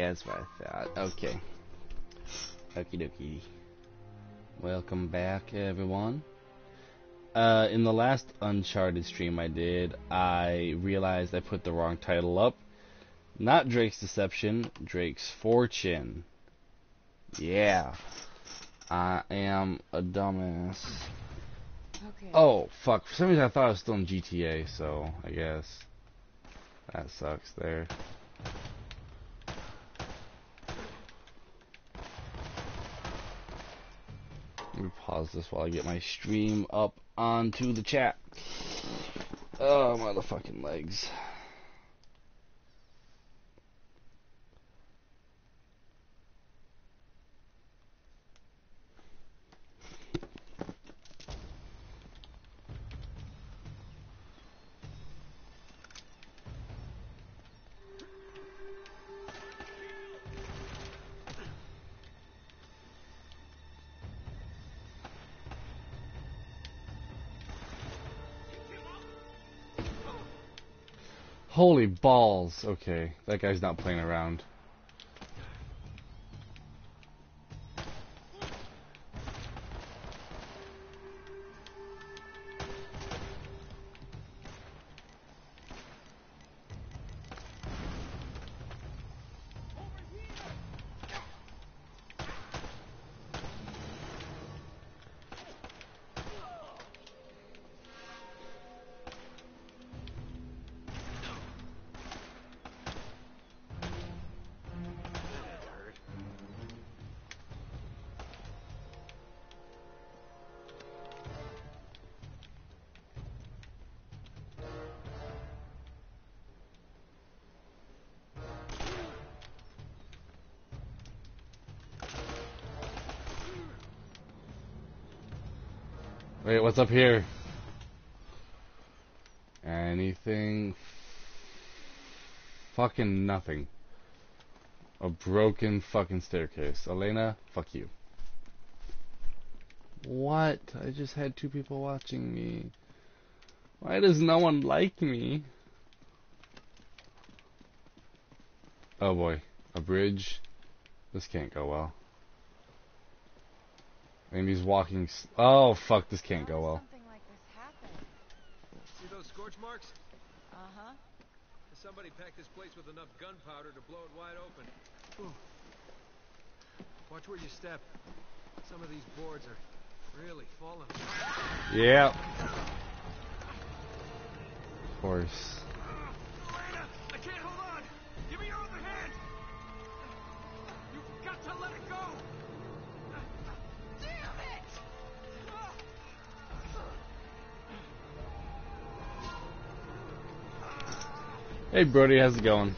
Yeah, that's what I thought. Okay. Okie dokie. Welcome back, everyone. Uh, in the last Uncharted stream I did, I realized I put the wrong title up. Not Drake's Deception, Drake's Fortune. Yeah. I am a dumbass. Okay. Oh, fuck. For some reason I thought I was still in GTA, so I guess that sucks there. Let me pause this while I get my stream up onto the chat. Oh, motherfucking legs. Holy balls. Okay, that guy's not playing around. Up here? Anything? Fucking nothing. A broken fucking staircase. Elena, fuck you. What? I just had two people watching me. Why does no one like me? Oh boy. A bridge? This can't go well. And he's walking. Oh fuck! This can't go well. Like. See those scorch marks? Uh huh. Somebody packed this place with enough gunpowder to blow it wide open. Ooh. Watch where you step. Some of these boards are really falling. Yeah. Of course. Hey Brody, how's it going?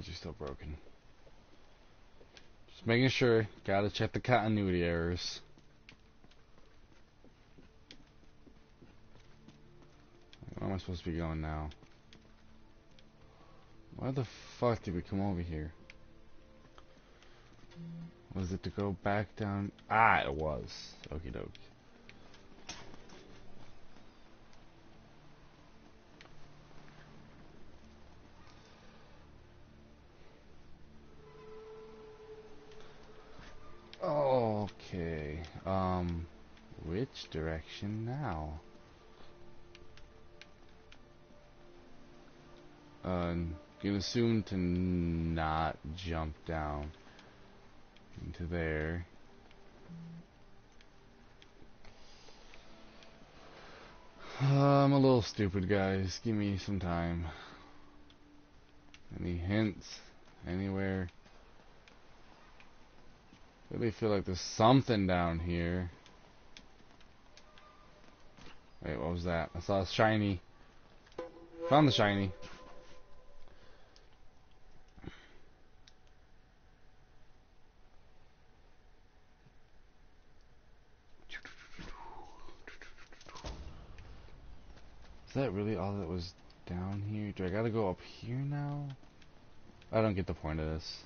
Alright, are still broken. Just making sure. Gotta check the continuity errors. Where am I supposed to be going now? Why the fuck did we come over here? Was it to go back down? Ah, it was. Okie doke. Okay. Um, which direction now? Uh, gonna assume to not jump down into there. Uh, I'm a little stupid, guys. Give me some time. Any hints? Anywhere? really feel like there's something down here. Wait, what was that? I saw a shiny. Found the shiny. Is that really all that was down here? Do I gotta go up here now? I don't get the point of this.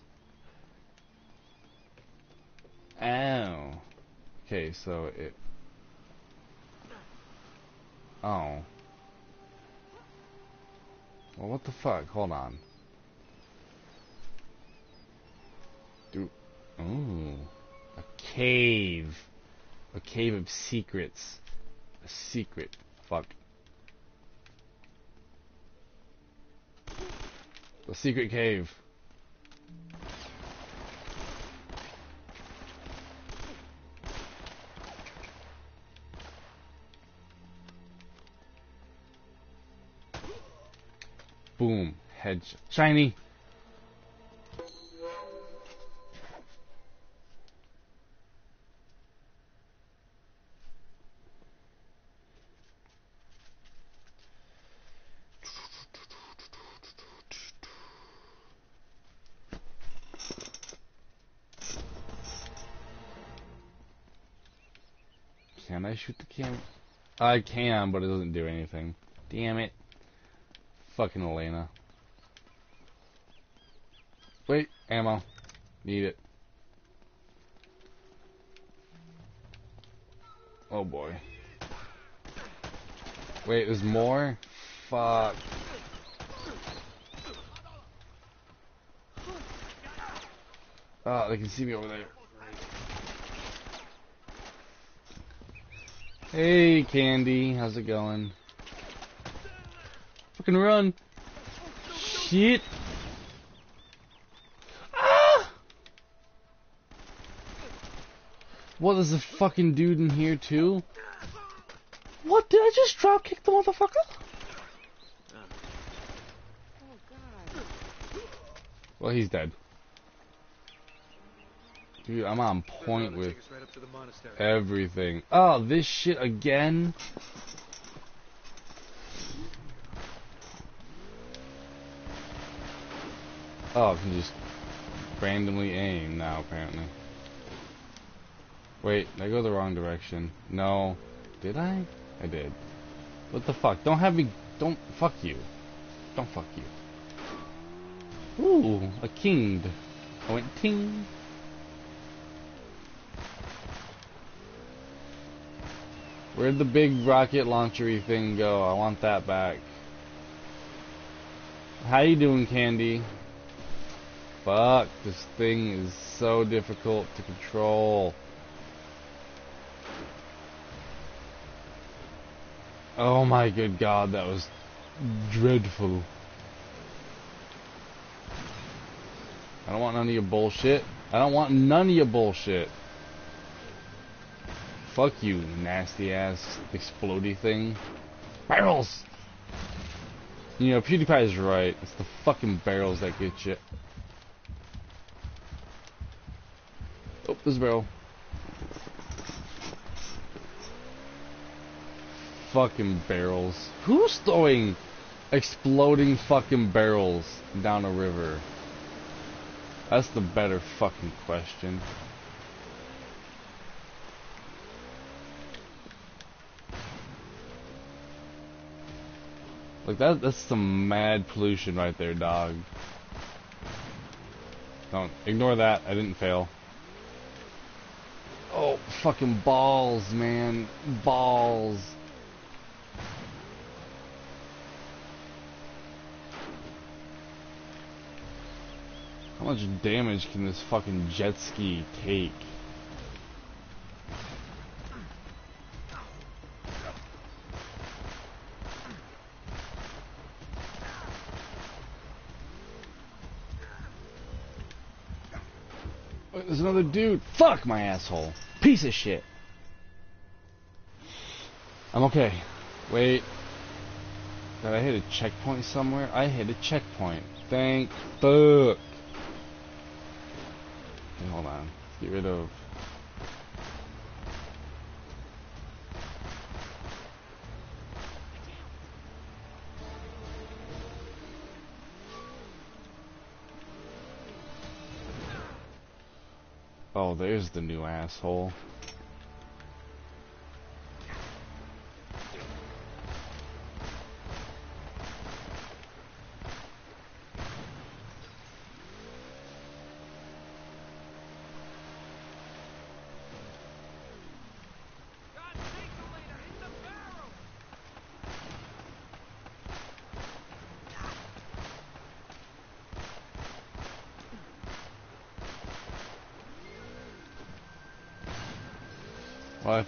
Ow. Okay, so it... Oh. Well, what the fuck? Hold on. Do... Ooh. A cave. A cave of secrets. A secret. Fuck. The secret cave. Boom. Head shiny. Can I shoot the cam? I can, but it doesn't do anything. Damn it. Fucking Elena. Wait, ammo. Need it. Oh boy. Wait, there's more? Fuck. Oh, they can see me over there. Hey, Candy. How's it going? Fucking run. Shit. Ah! What, there's a fucking dude in here too? What, did I just drop kick the motherfucker? Oh god. Well, he's dead. Dude, I'm on point with take us right up to the monastery. everything. Oh, this shit again? Oh, I can just randomly aim now, apparently. Wait, did I go the wrong direction? No. Did I? I did. What the fuck? Don't have me... Don't... Fuck you. Don't fuck you. Ooh, a kinged. I went ting. Where'd the big rocket launchery thing go? I want that back. How you doing, Candy? Fuck, this thing is so difficult to control. Oh my good god, that was dreadful. I don't want none of your bullshit. I don't want none of your bullshit. Fuck you, nasty ass explodey thing. Barrels! You know, PewDiePie's right. It's the fucking barrels that get you. There's barrel. Fucking barrels. Who's throwing exploding fucking barrels down a river? That's the better fucking question. Like that that's some mad pollution right there, dog. Don't ignore that. I didn't fail. Oh, fucking balls, man. Balls. How much damage can this fucking jet ski take? Wait, there's another dude. Fuck my asshole. Piece of shit. I'm okay. Wait. Did I hit a checkpoint somewhere? I hit a checkpoint. Thank fuck. Hold on. Get rid of. There's the new asshole.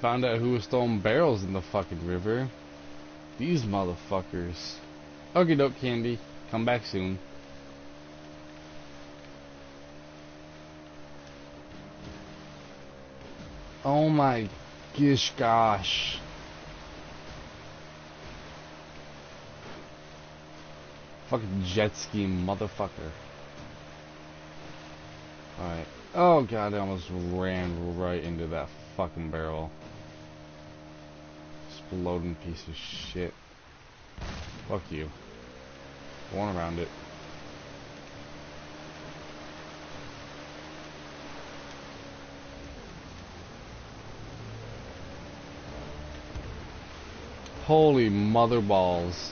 Found out who was throwing barrels in the fucking river. These motherfuckers. Okay, doke, Candy. Come back soon. Oh my gish gosh. Fucking jet ski motherfucker. Alright. Oh god, I almost ran right into that fucking barrel. Exploding piece of shit. Fuck you. Going around it. Holy mother balls.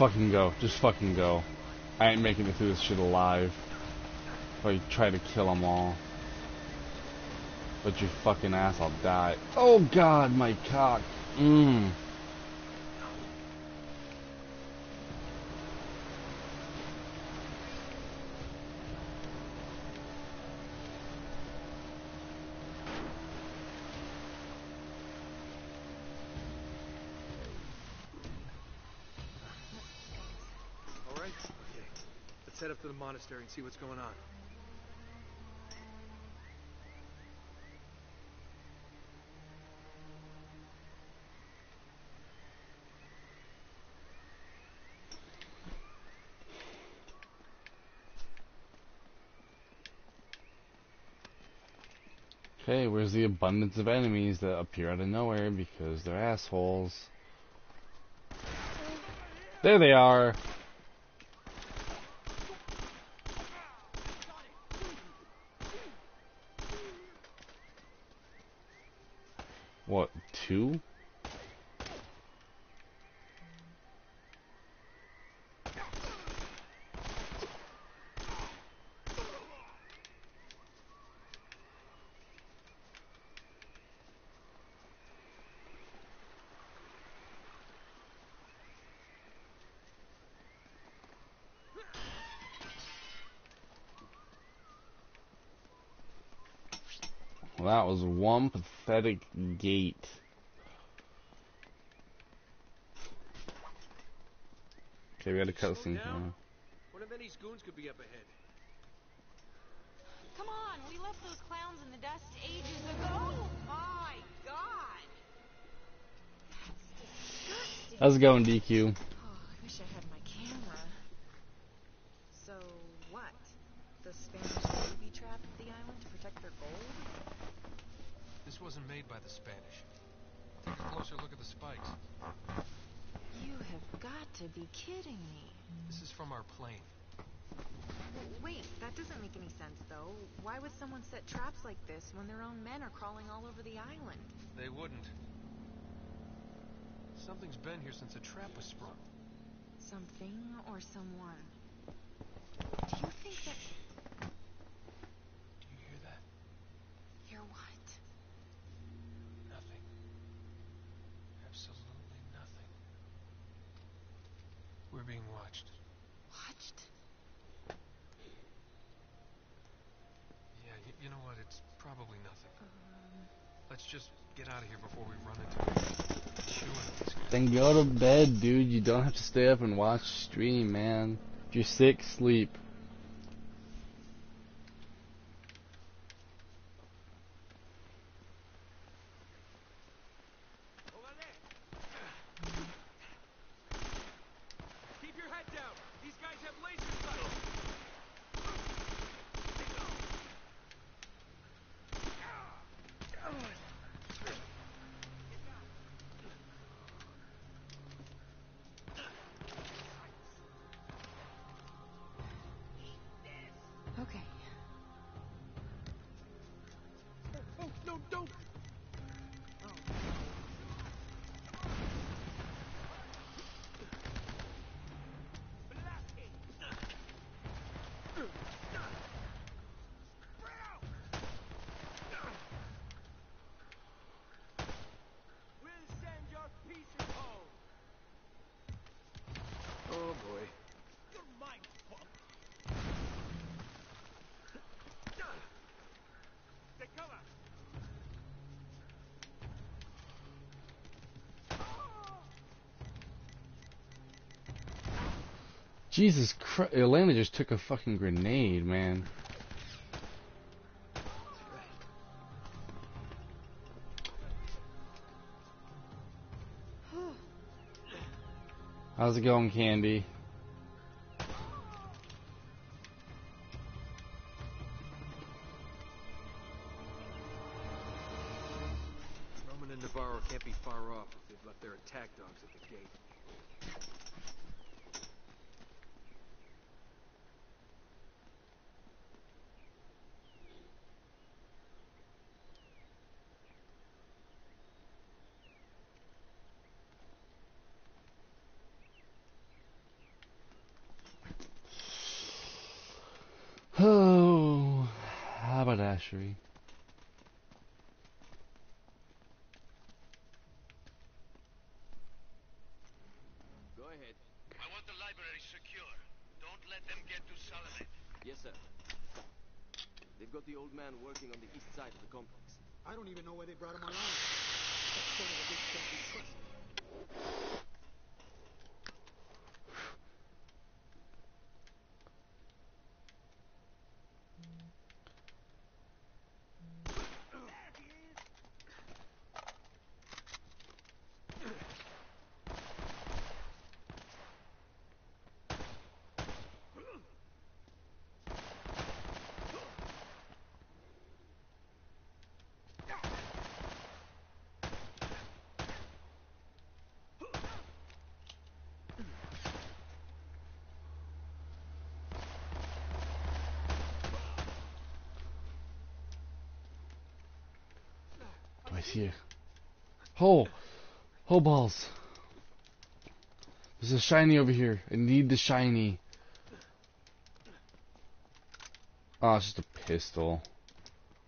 Fucking go. Just fucking go. I ain't making it through this shit alive. If I try to kill them all. But your fucking ass, I'll die. Oh god, my cock. Mmm. All right? Okay. Let's head up to the monastery and see what's going on. Okay, where's the abundance of enemies that appear out of nowhere because they're assholes? There they are! What, two? That was one pathetic gate. Okay, we got a Slow cutscene. down. now. One of Eddie's goons could be up ahead. Come on, we left those clowns in the dust ages ago. Oh my god. How's it going, DQ? Oh, I wish I had my camera. So what? The Spanish booby trapped the island to protect their gold? This wasn't made by the Spanish. Take a closer look at the spikes. You have got to be kidding me. This is from our plane. Wait, that doesn't make any sense though. Why would someone set traps like this when their own men are crawling all over the island? They wouldn't. Something's been here since a trap was sprung. Something or someone. Do you think that Do you hear that? you're what? Nothing. Absolutely nothing. We're being watched. Watched? Yeah, y- you know what? It's probably nothing. Um, Let's just get out of here before we run into chewing these guys. Then go to bed, dude. You don't have to stay up and watch stream, man. If you're sick, sleep. Jesus Christ, Atlanta just took a fucking grenade, man. How's it going, Candy? Haberdashery. Go ahead. I want the library secure. Don't let them get to Solomon. Yes, sir. They've got the old man working on the east side of the complex. I don't even know why they brought him along. That son of a bitch can't I? Oh, oh balls. There's a shiny over here. I need the shiny. Oh, it's just a pistol.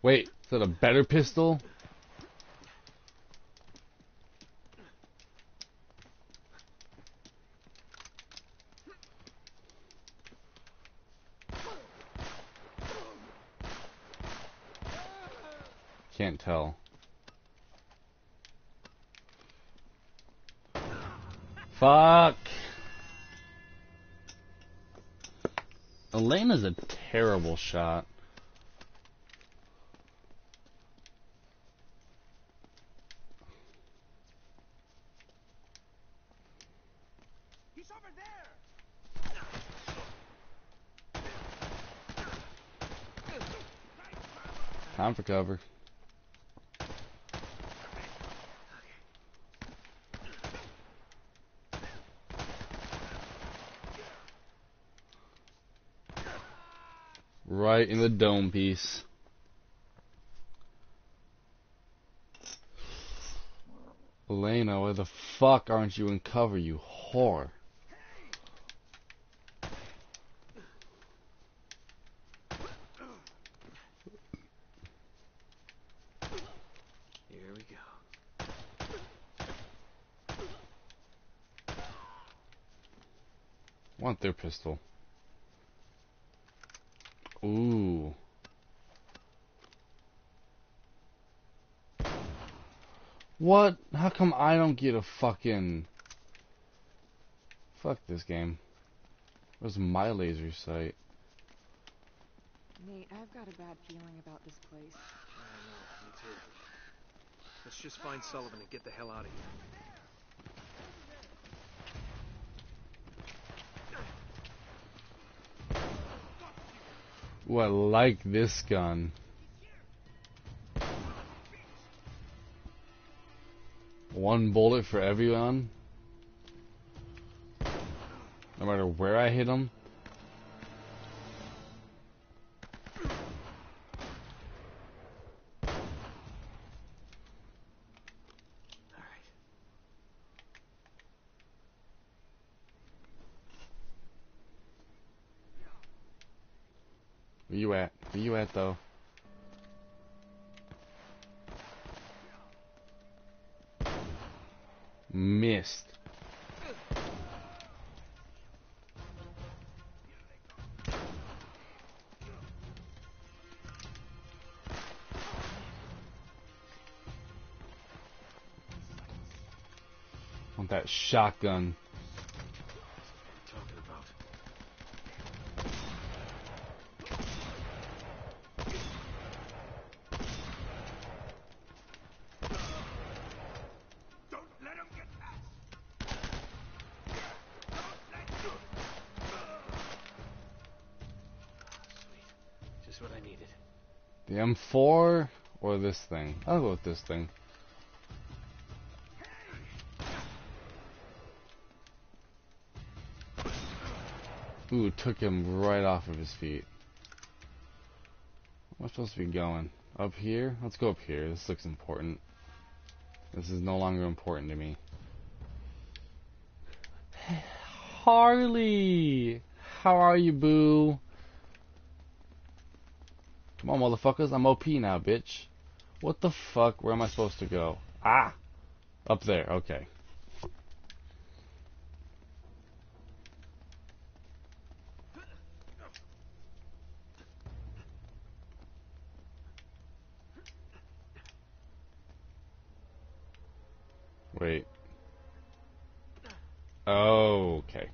Wait, is that a better pistol? Can't tell. Fuck. Elena's a terrible shot. He's over there! Time for cover. Right in the dome piece. Elena, why the fuck aren't you in cover, you whore? Here we go. Want their pistol. Ooh. What? How come I don't get a fucking... Fuck this game. Where's my laser sight? Nate, I've got a bad feeling about this place. I know, me too. Let's just find Sullivan and get the hell out of here. Ooh, I like this gun. One bullet for everyone. No matter where I hit right. Where you at? Where you at though? Missed. Want that shotgun. Talking about. what I needed. The M4 or this thing? I'll go with this thing. Ooh, took him right off of his feet. Where am I supposed to be going? Up here? Let's go up here. This looks important. This is no longer important to me. Harley! How are you, boo? Come on, motherfuckers. I'm OP now, bitch. What the fuck? Where am I supposed to go? Ah! Up there. Okay. Wait. Oh, okay.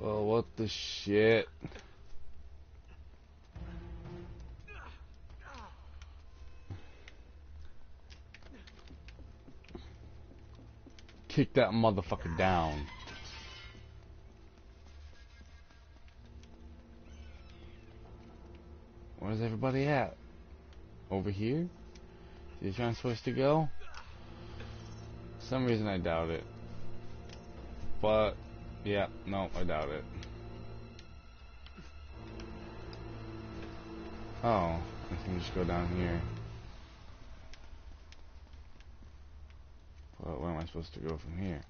Oh, what the shit? Kick that motherfucker down. Where's everybody at? Over here? Is John supposed to go? For some reason I doubt it. But, yeah, no, I doubt it. Oh, I can just go down here. Well, where am I supposed to go from here?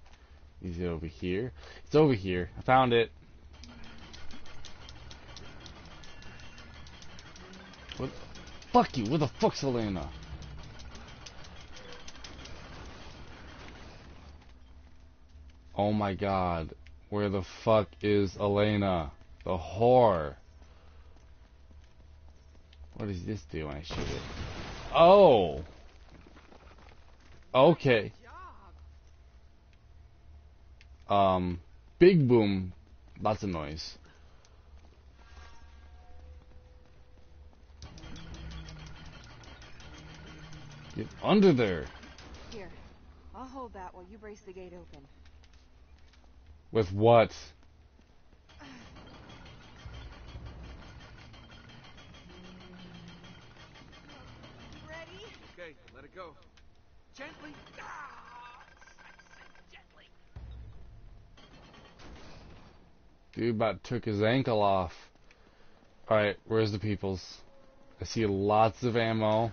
Is it over here? It's over here. I found it. What? Fuck you. Where the fuck's Elena? Oh my god. Where the fuck is Elena? The whore. What does this do when I shoot it? Oh! Okay. Um, big boom, lots of noise. Get under there. Here, I'll hold that while you brace the gate open. With what? Okay, let it go. Gently. Dude about took his ankle off. Alright, where's the peoples? I see lots of ammo.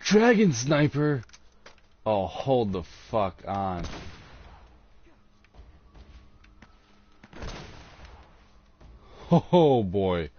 Dragon Sniper! Oh, hold the fuck on. Oh boy.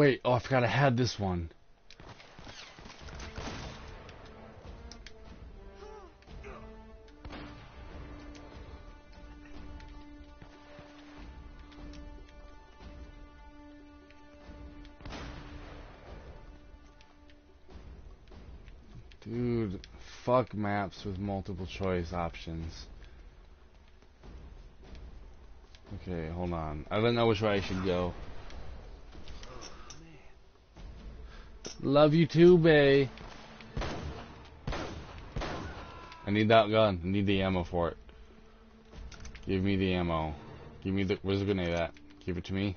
Wait, oh, I forgot I had this one. Dude, fuck maps with multiple choice options. Okay, hold on. I don't know which way I should go. Love you too, Bay. I need that gun. I need the ammo for it. Give me the ammo. Give me the. Where's the grenade at? Give it to me.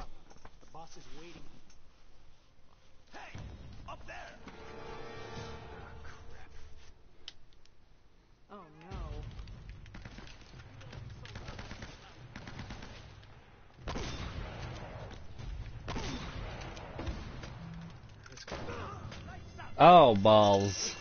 boss is waiting. Hey! Up there! Oh, crap. Oh, no. Oh, balls.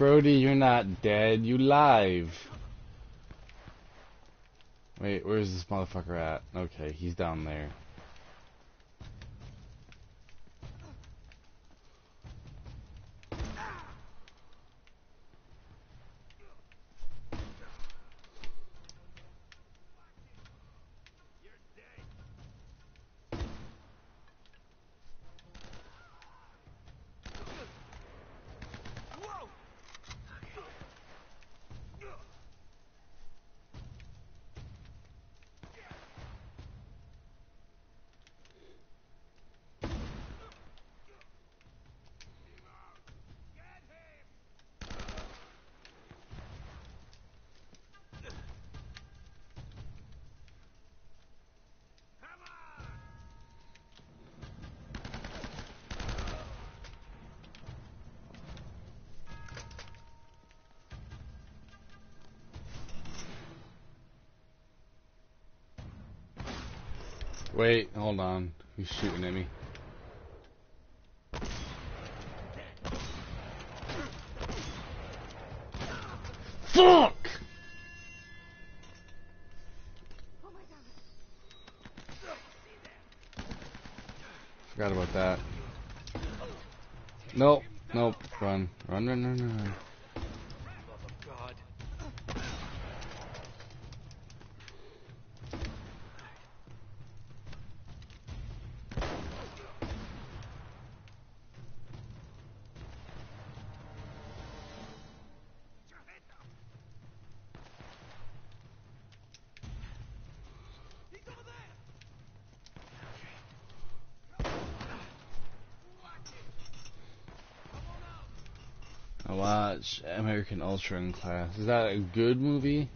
Brody, you're not dead. You live. Wait, where's this motherfucker at? Okay, he's down there. Wait, hold on. He's shooting at me. American Ultra in class. Is that a good movie?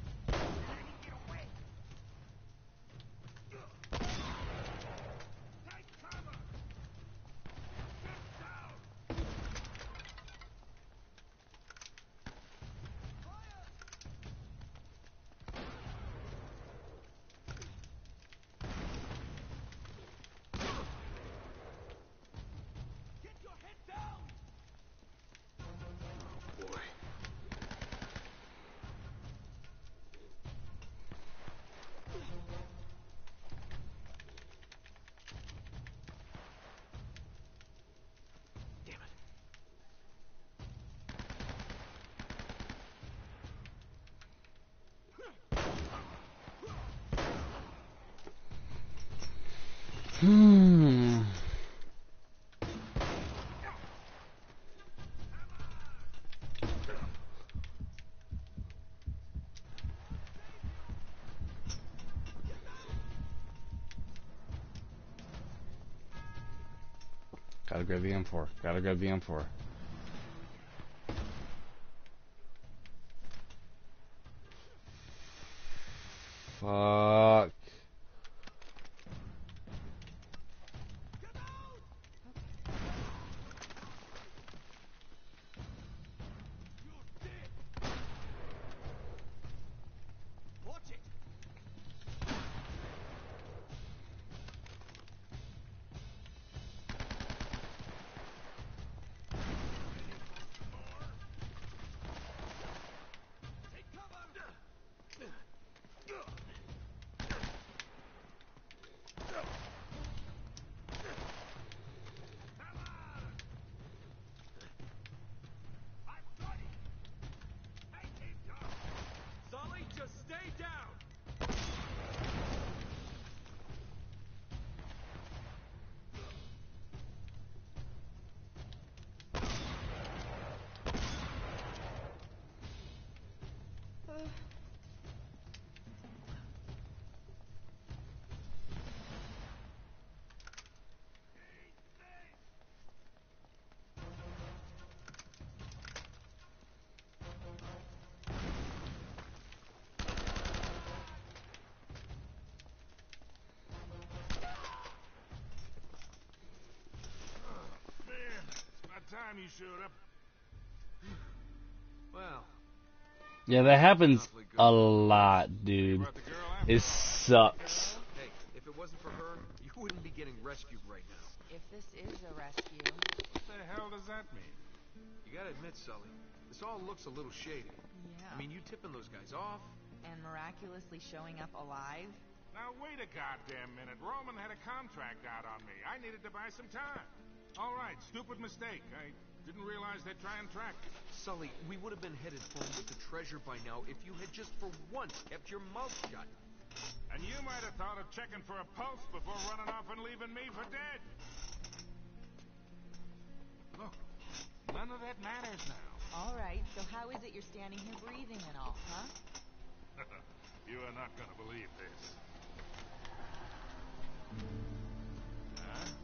Gotta grab VM4. Gotta grab the M4. Time you showed up. Well, Yeah, that happens a lot, dude. brought the girl after It sucks. hey, if it wasn't for her, you wouldn't be getting rescued right now. If this is a rescue, What the hell does that mean? You gotta admit, Sully, this all looks a little shady. yeah. I mean, you tipping those guys off? and miraculously showing up alive? Now wait a goddamn minute. Roman had a contract out on me. I needed to buy some time. All right, stupid mistake. I didn't realize they'd try and track me. Sully, we would have been headed home with the treasure by now if you had just for once kept your mouth shut. And you might have thought of checking for a pulse before running off and leaving me for dead. Look, none of that matters now. All right, so how is it you're standing here breathing and all, huh? you are not going to believe this. Huh?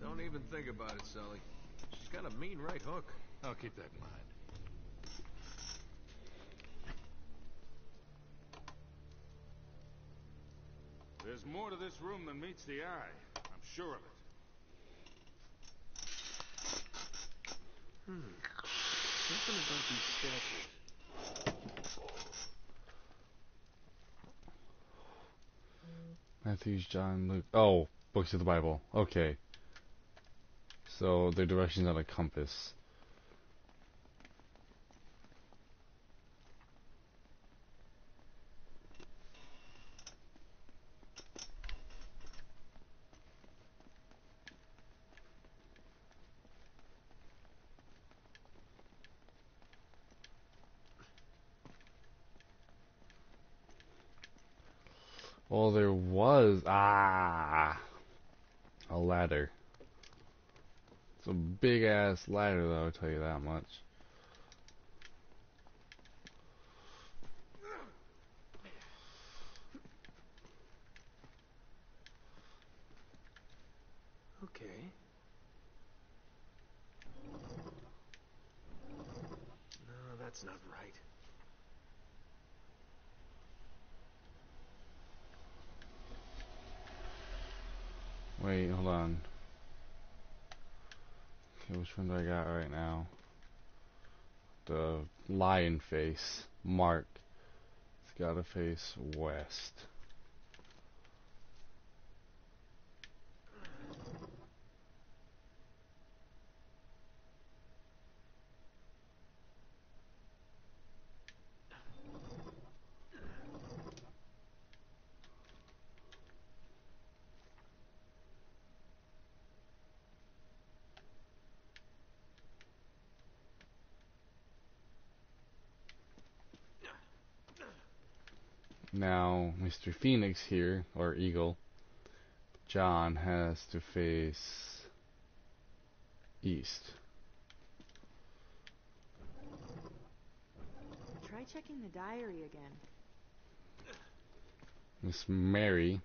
Don't even think about it, Sully. She's got a mean right hook. I'll keep that in mind. There's more to this room than meets the eye. I'm sure of it. Hmm. Something about these statues. Matthews, John, Luke. Oh, books of the Bible. Okay. So the directions on a compass. Well, there was ah a ladder. A big ass ladder, though. I'll tell you that much. Okay. No, that's not right. Wait, hold on. Which one do I got right now? The lion face. Mark. It's gotta face west. Now, Mr. Phoenix here, or Eagle, John has to face east. Try checking the diary again. Miss Mary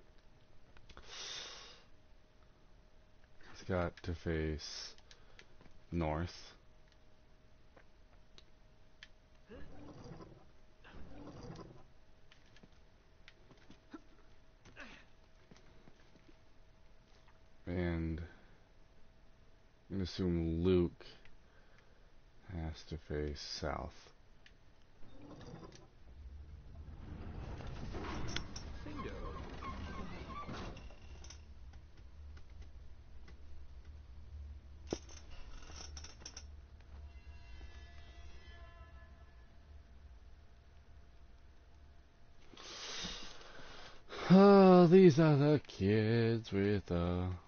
has got to face north. And I'm gonna assume Luke has to face south. These are the kids with the.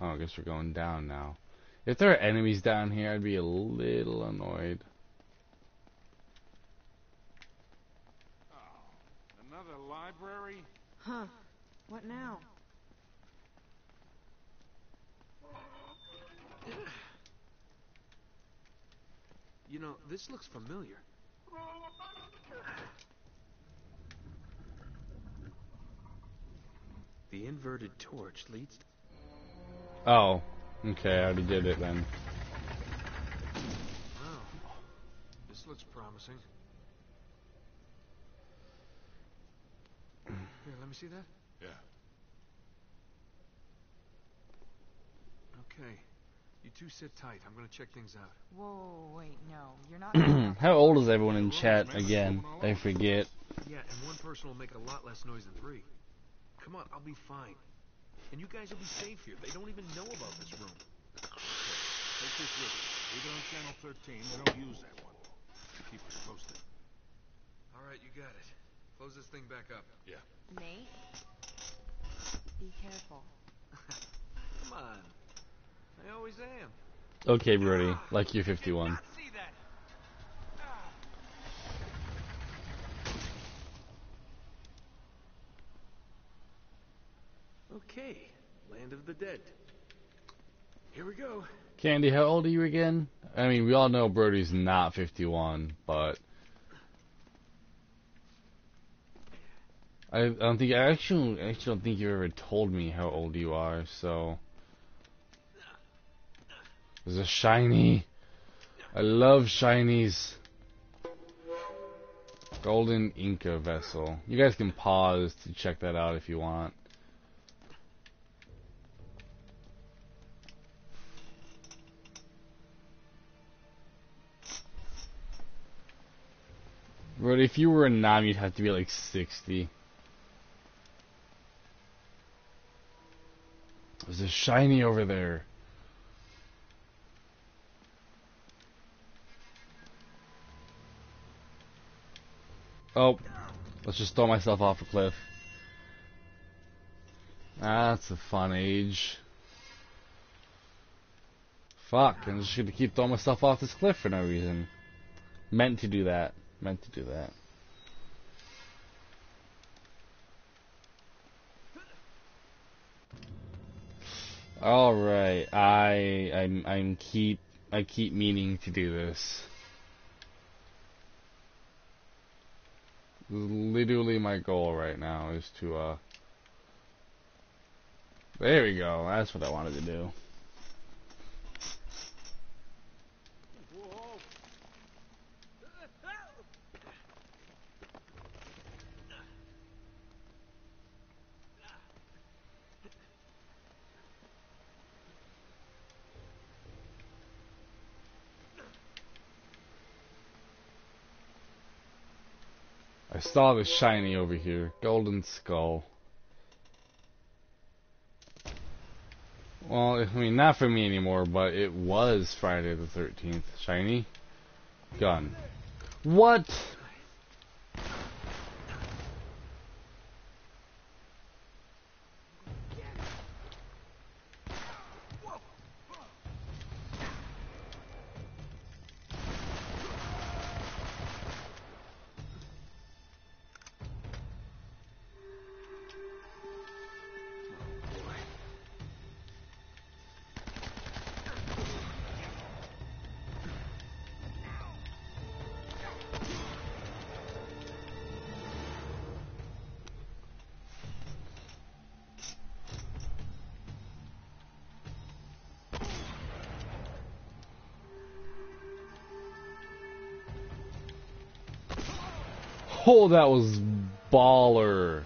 Oh, I guess we're going down now. If there are enemies down here, I'd be a little annoyed. Oh, another library? Huh. What now? You know, this looks familiar. The inverted torch leads. Oh, okay, I already did it then. Oh, this looks promising. Here, let me see that. Yeah. Okay. You two sit tight. I'm gonna check things out. Whoa, wait, no. You're not. How old is everyone in chat again? I forget. Yeah, and one person will make a lot less noise than three. Come on, I'll be fine. And you guys will be safe here. They don't even know about this room. Okay, Take this with you. Leave it on channel 13. We don't use that one. Keep us posted. All right, you got it. Close this thing back up. Yeah. Nate? Be careful. Come on. I always am. Okay, Brody, like you're 51. See that? Okay, land of the dead. Here we go. Candy, how old are you again? I mean, we all know Brody's not 51, but I, don't think I actually actually don't think you ever told me how old you are. So there's a shiny. I love shinies. Golden Inca vessel. You guys can pause to check that out if you want. But if you were a nom, you'd have to be like 60. There's a shiny over there. Oh, let's just throw myself off a cliff. That's a fun age. Fuck, I'm just gonna keep throwing myself off this cliff for no reason. Meant to do that. Meant to do that. All right, I I'm I'm keep I keep meaning to do this. Literally, my goal right now is to uh. There we go. That's what I wanted to do. Saw the shiny over here. Golden skull. Well, I mean, not for me anymore, but it was Friday the 13th. Shiny? Gun. What? That was baller.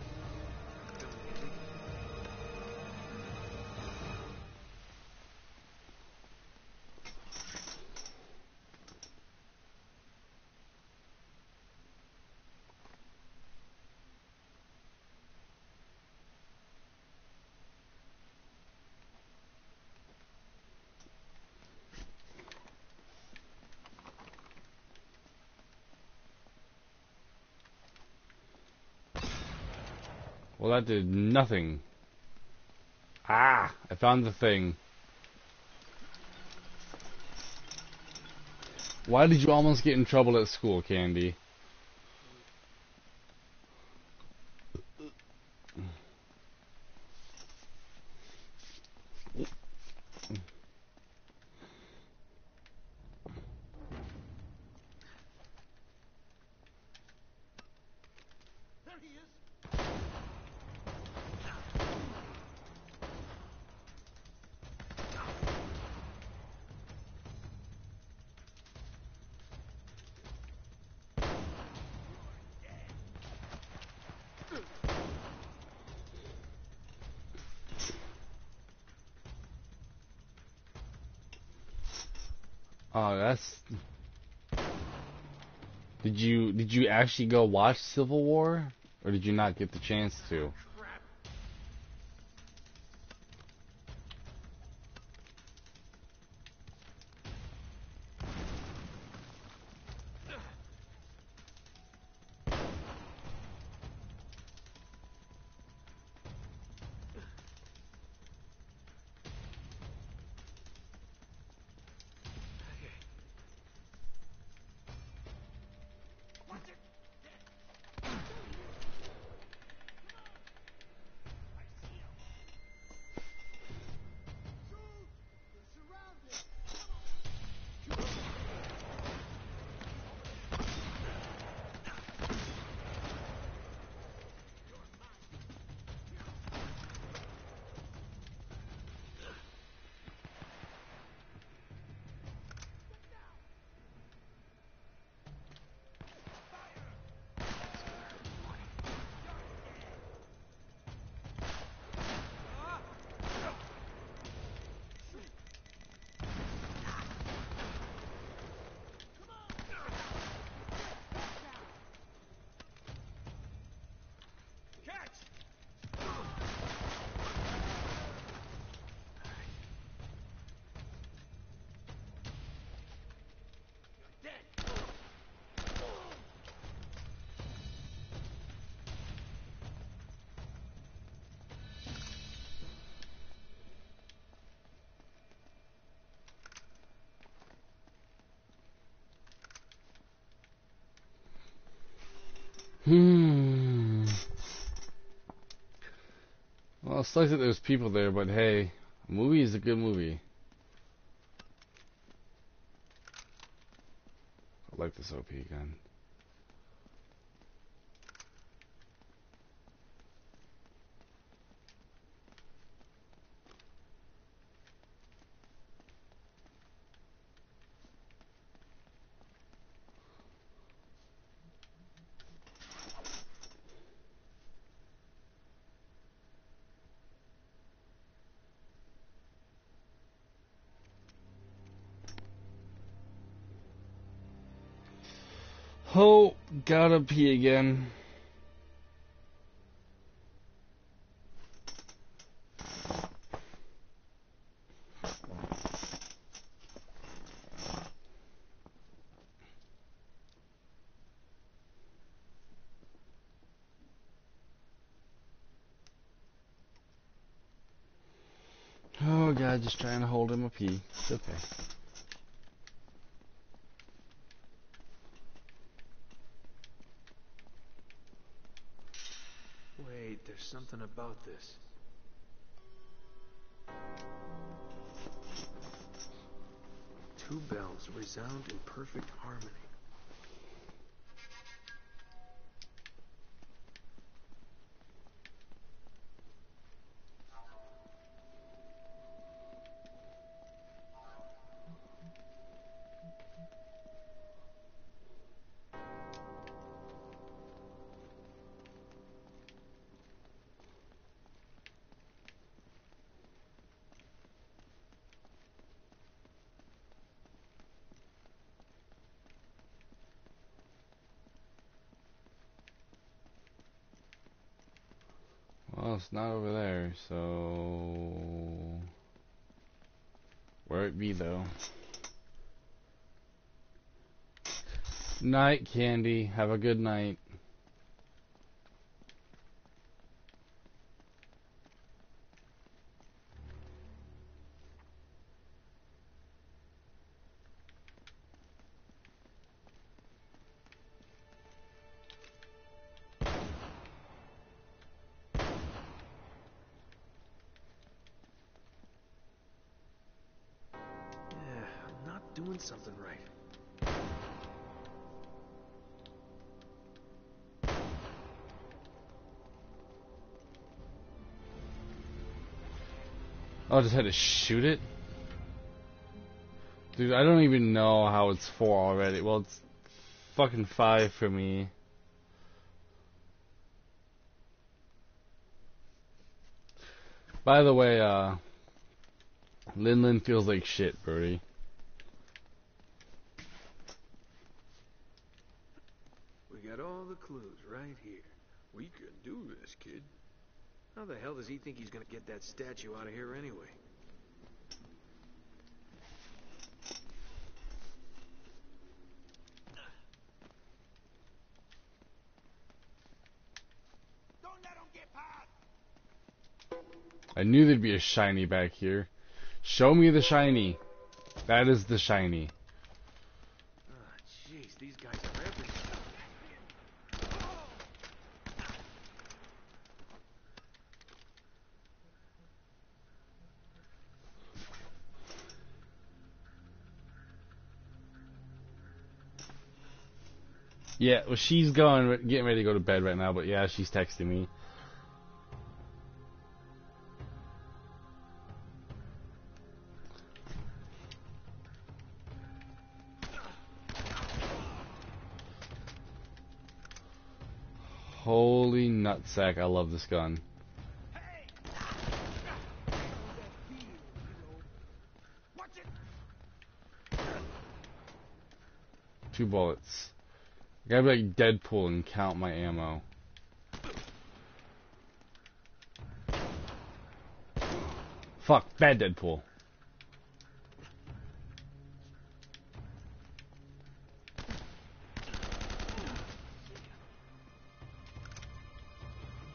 That did nothing. Ah, I found the thing. Why did you almost get in trouble at school, Candy? There he is. Oh, that's. Did you did you actually go watch Civil War, or did you not get the chance to? Hmm. Well, it sucks that there's people there, but hey, a movie is a good movie. I like this OP gun. Oh, gotta pee again. Oh god, just trying to hold him a pee. It's okay. Wait, there's something about this. Two bells resound in perfect harmony. Not over there, so... Where it be, though? Night, Candy. Have a good night. Just had to shoot it? Dude, I don't even know how it's four already. Well, it's fucking five for me. By the way, uh, Lin Lin feels like shit, Brody. We got all the clues right here. We can do this, kid. How the hell does he think he's gonna get that statue out of here anyway? I knew there'd be a shiny back here. Show me the shiny. That is the shiny. Ah, jeez, these guys are everywhere. Yeah, well, she's going, getting ready to go to bed right now, but yeah, she's texting me. Holy nutsack, I love this gun. Two bullets. I gotta be like Deadpool and count my ammo. Fuck, bad Deadpool.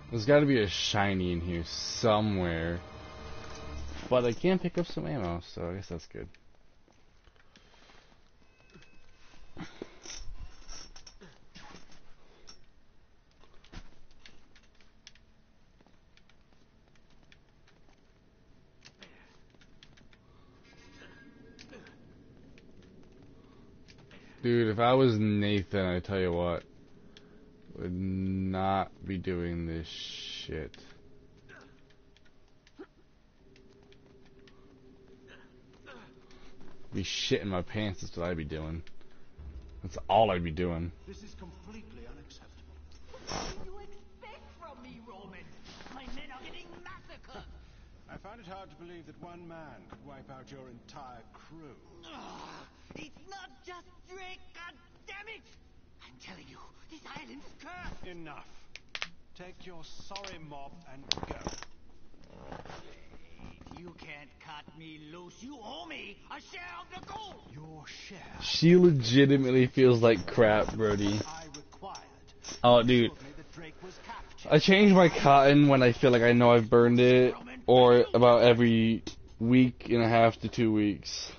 There's gotta be a shiny in here somewhere. But I can pick up some ammo, so I guess that's good. Dude, if I was Nathan, I tell you what, would not be doing this shit. Be shitting my pants, that's what I'd be doing. That's all I'd be doing. This is completely unacceptable. I find it hard to believe that one man could wipe out your entire crew. Ah, it's not just Drake, God damn it! I'm telling you, this island's cursed. Enough. Take your sorry mob and go. You can't cut me loose. You owe me a share of the gold. Your share She legitimately feels like crap, Brody. I required. Oh, dude. I change my cotton when I feel like I know I've burned it, or about every week and a half to two weeks.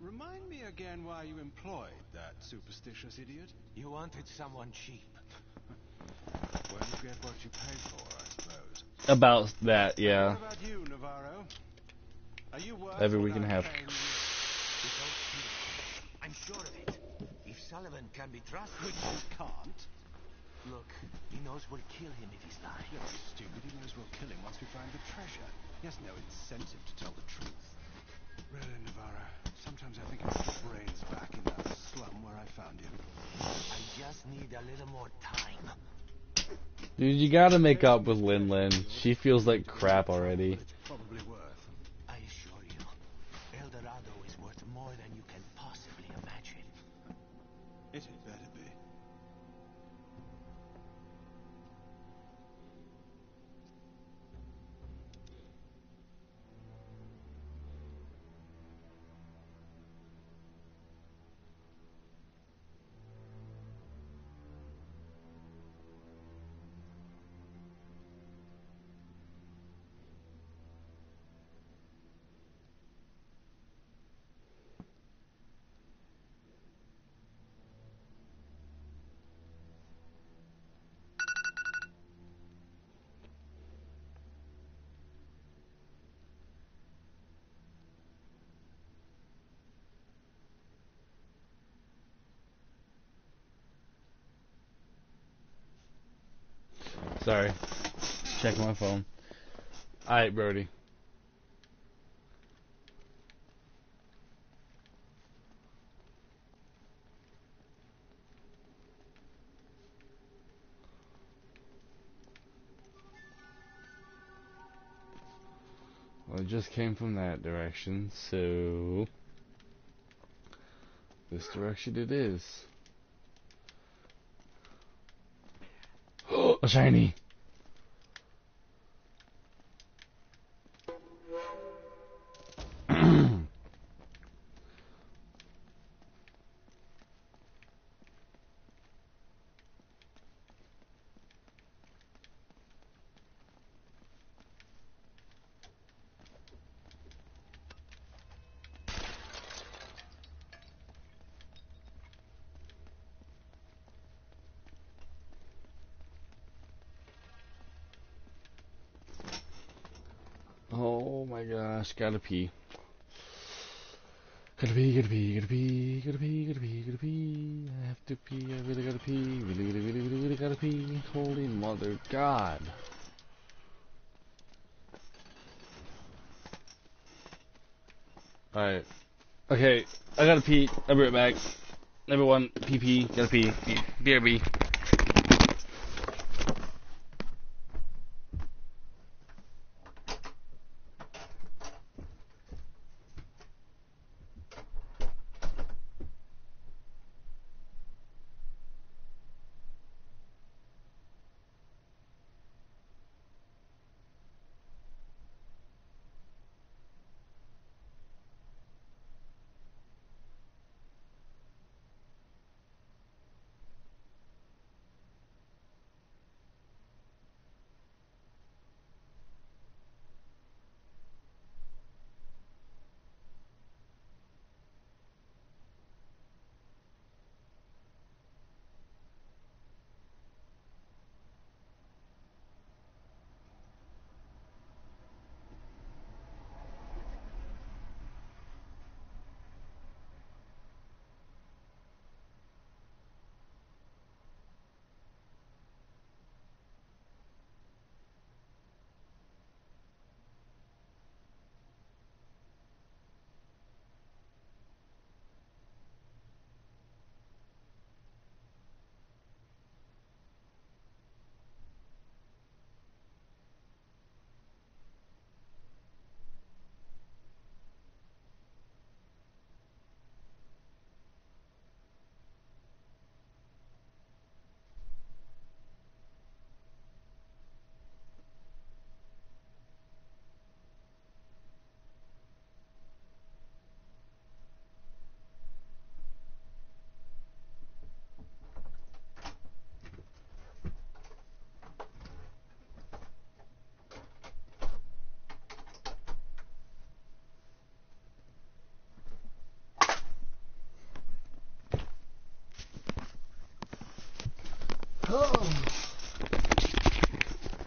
Remind me again why you employed that superstitious idiot. You wanted someone cheap. Well, you get what you pay for, I suppose. About that, yeah. What about you, Navarro? Are you worth Every week and a I'm half. paying you? Without cheap. I'm sure of it. If Sullivan can be trusted... Which you can't. Look, he knows we'll kill him if he's lying. You're stupid. He knows we'll kill him once we find the treasure. He has no incentive to tell the truth. Really, Navarro, sometimes I think I put your brains back in that slum where I found you. I just need a little more time. Dude, you gotta make up with Lin Lin. She feels like crap already. Sorry. Checking my phone. Alright, Brody. Well, it just came from that direction, so... This direction it is. A shiny! Oh my gosh, gotta pee. Gotta pee, gotta pee, gotta pee, gotta pee, gotta pee, gotta pee. I have to pee, I really gotta pee, really, really, really, really, really gotta pee. Holy mother god. Alright. Okay, I gotta pee. I'll be right back. Everyone, pee pee, gotta pee. BRB.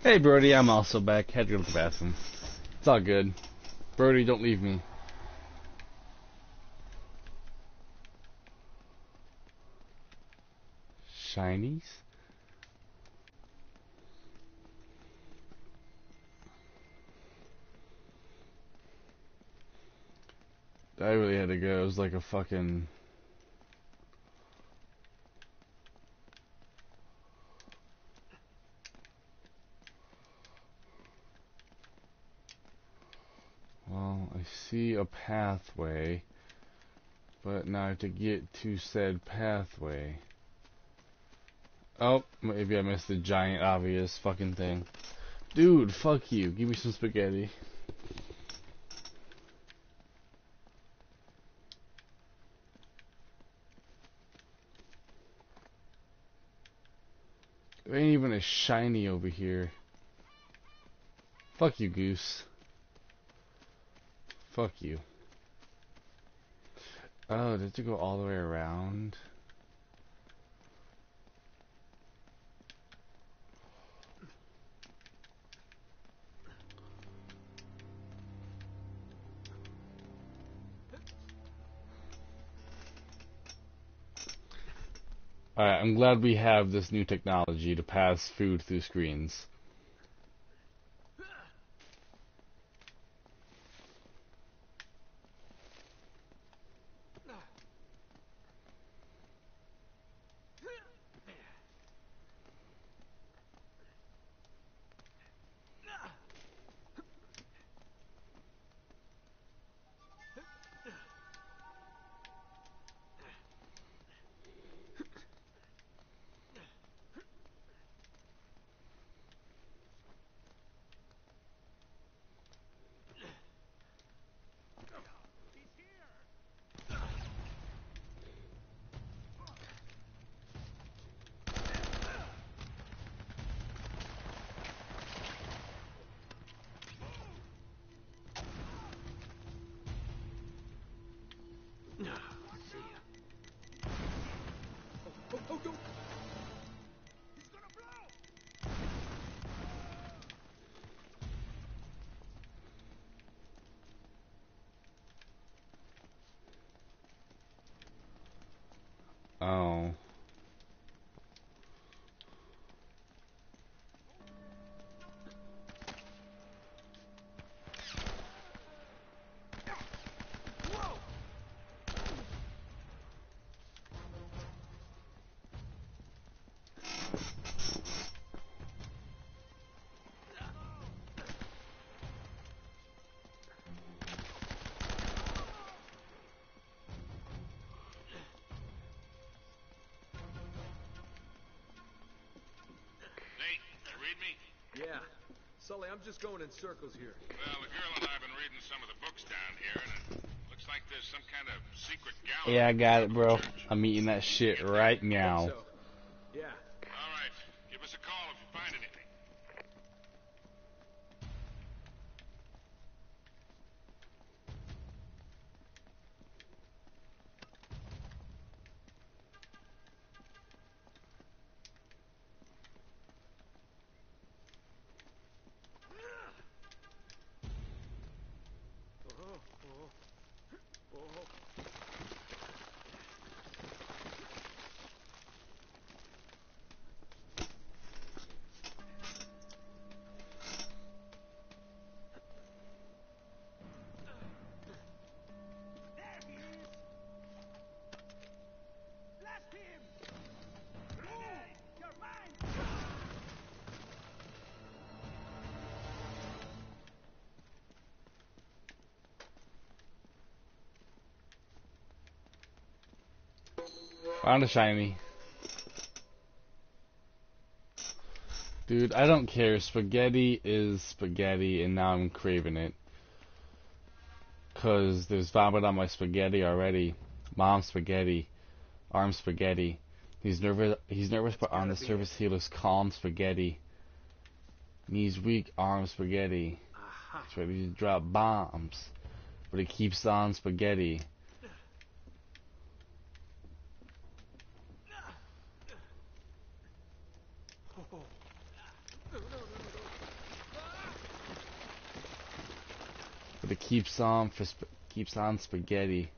Hey Brody, I'm also back. Had to go to the bathroom. It's all good. Brody, don't leave me. Shinies? I really had to go. It was like a fucking I see a pathway, but now I have to get to said pathway. Oh, maybe I missed the giant obvious fucking thing. Dude, fuck you. Give me some spaghetti. There ain't even a shiny over here. Fuck you, Goose. Fuck you. Oh, did it go all the way around? Alright, I'm glad we have this new technology to pass food through screens. Just going in circles here. Well, the girl and I have been reading some of the books down here, and it looks like there's some kind of secret gallery. Yeah, I got it, bro. I'm eating that shit right now. There Found a shiny. Dude, I don't care. Spaghetti is spaghetti, and now I'm craving it. Cause there's vomit on my spaghetti already. Mom spaghetti. Arm spaghetti. He's nervous. He's nervous, but on the surface he looks calm. Spaghetti. Knees weak. Arm spaghetti. He's ready to drop bombs, but he keeps on spaghetti. But it keeps on for keeps on spaghetti.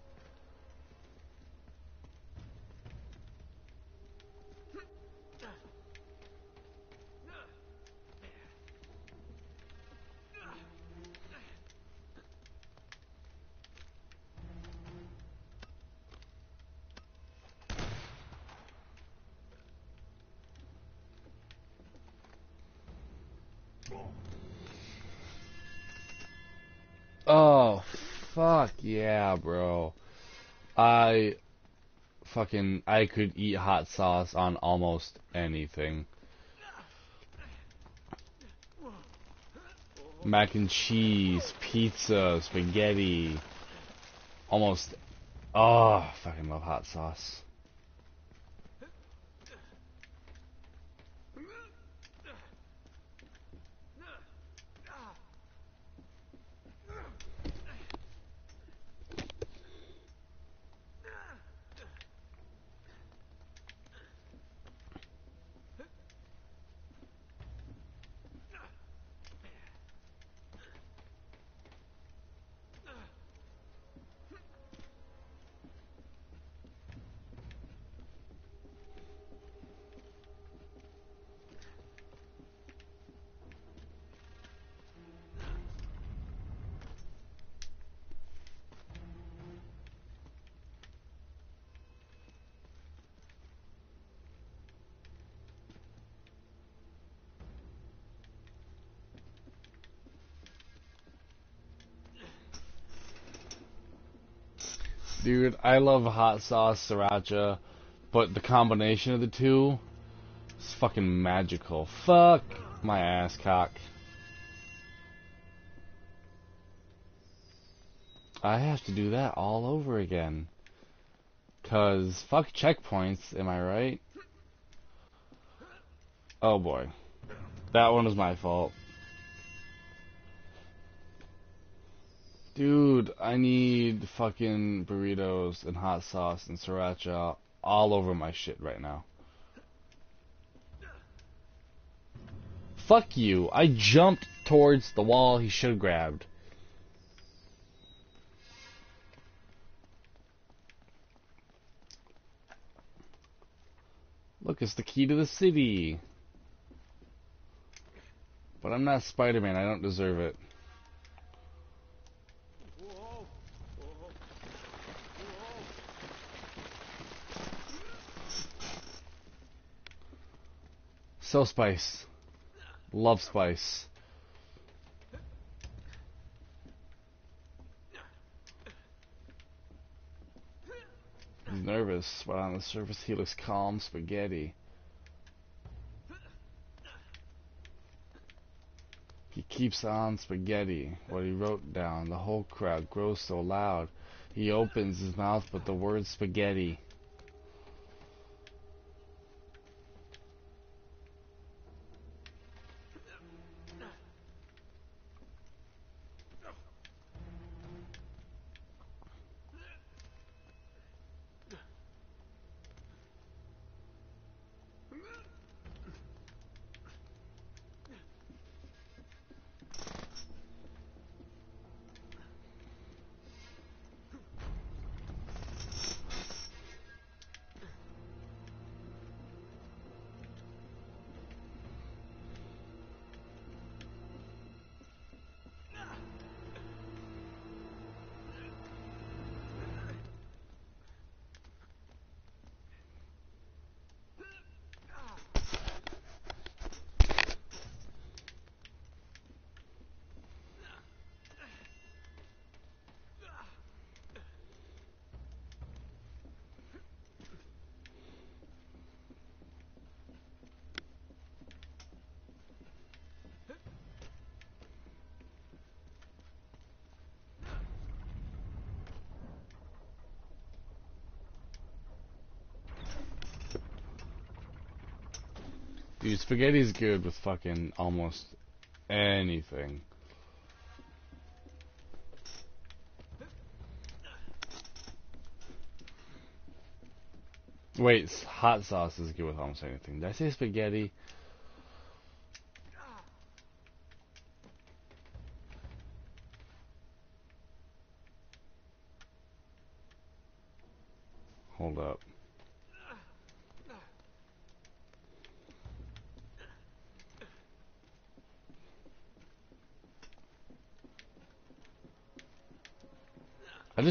I could eat hot sauce on almost anything. Mac and cheese, pizza, spaghetti, almost. Oh, fucking love hot sauce. Dude, I love hot sauce, sriracha, but the combination of the two is fucking magical. Fuck my ass cock. I have to do that all over again. Cause fuck checkpoints, am I right? Oh boy. That one was my fault. Dude, I need fucking burritos and hot sauce and sriracha all over my shit right now. Fuck you. I jumped towards the wall he should have grabbed. Look, it's the key to the city. But I'm not Spider-Man. I don't deserve it. So Spice. Love Spice. He's nervous, but on the surface he looks calm spaghetti. He keeps on spaghetti, what he wrote down. The whole crowd grows so loud. He opens his mouth, but the word spaghetti. Spaghetti's good with fucking almost anything. Wait, hot sauce is good with almost anything. Did I say spaghetti?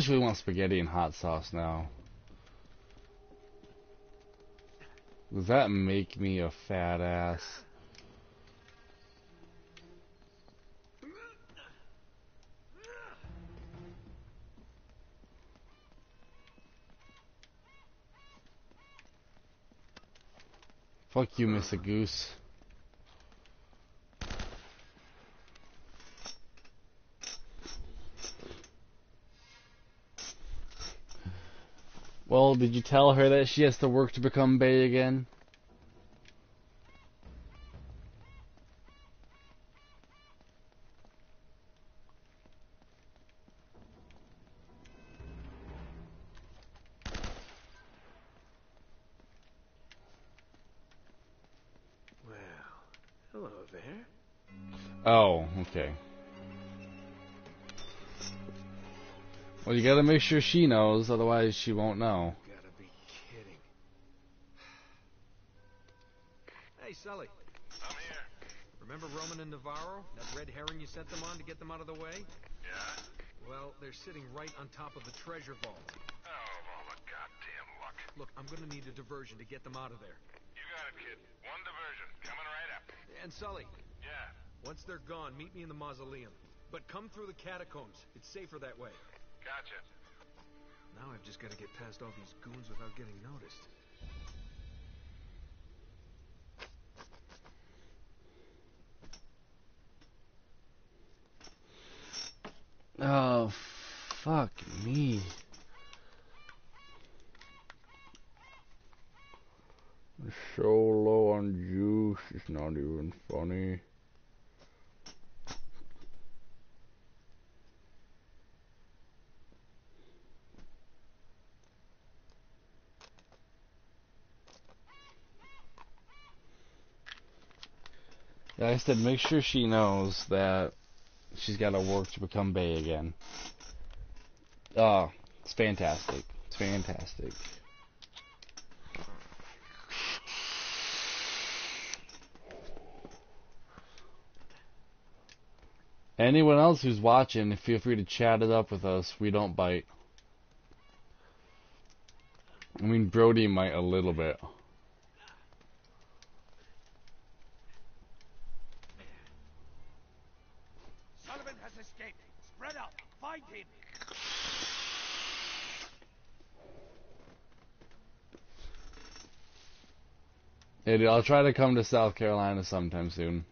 just really want spaghetti and hot sauce now. Does that make me a fat ass? Fuck you, Mr. Goose. Well, did you tell her that she has to work to become Bay again? Well, hello there. Oh, okay. Well, you gotta make sure she knows, otherwise she won't know. Gotta be kidding. Hey, Sully. I'm here. Remember Roman and Navarro? That red herring you sent them on to get them out of the way? Yeah? Well, they're sitting right on top of the treasure vault. Oh, of all the goddamn luck. Look, I'm gonna need a diversion to get them out of there. You got it, kid. One diversion. Coming right up. And Sully, Yeah. once they're gone, meet me in the mausoleum. But come through the catacombs. It's safer that way. Gotcha. Now I've just gotta get past all these goons without getting noticed. Oh, fuck me. So low on juice, it's not even funny. Yeah, I said make sure she knows that she's got to work to become Bay again. Oh, it's fantastic. It's fantastic. Anyone else who's watching, feel free to chat it up with us. We don't bite. I mean, Brody might a little bit. Sullivan has escaped. Spread out. Find him. I'll try to come to South Carolina sometime soon.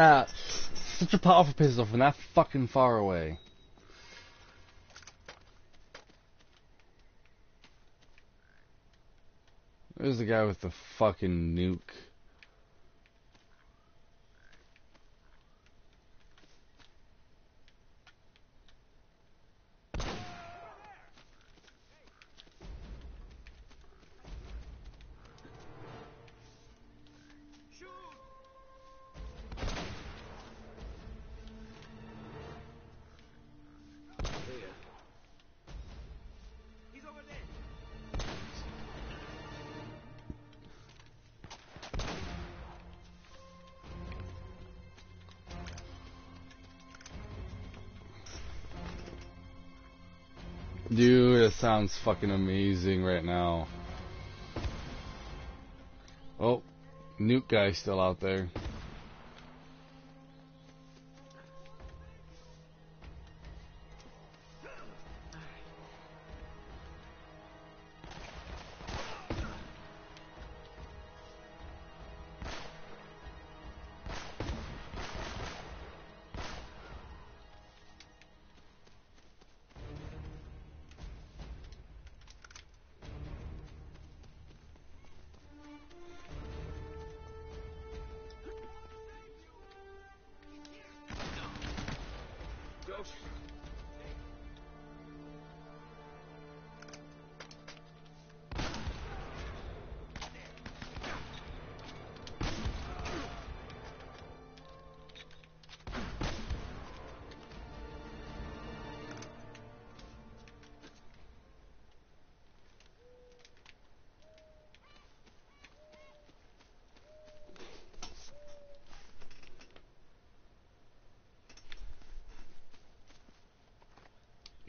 That such a powerful pistol from that fucking far away? There's the guy with the fucking nuke. Sounds fucking amazing right now. Oh, nuke guy still out there.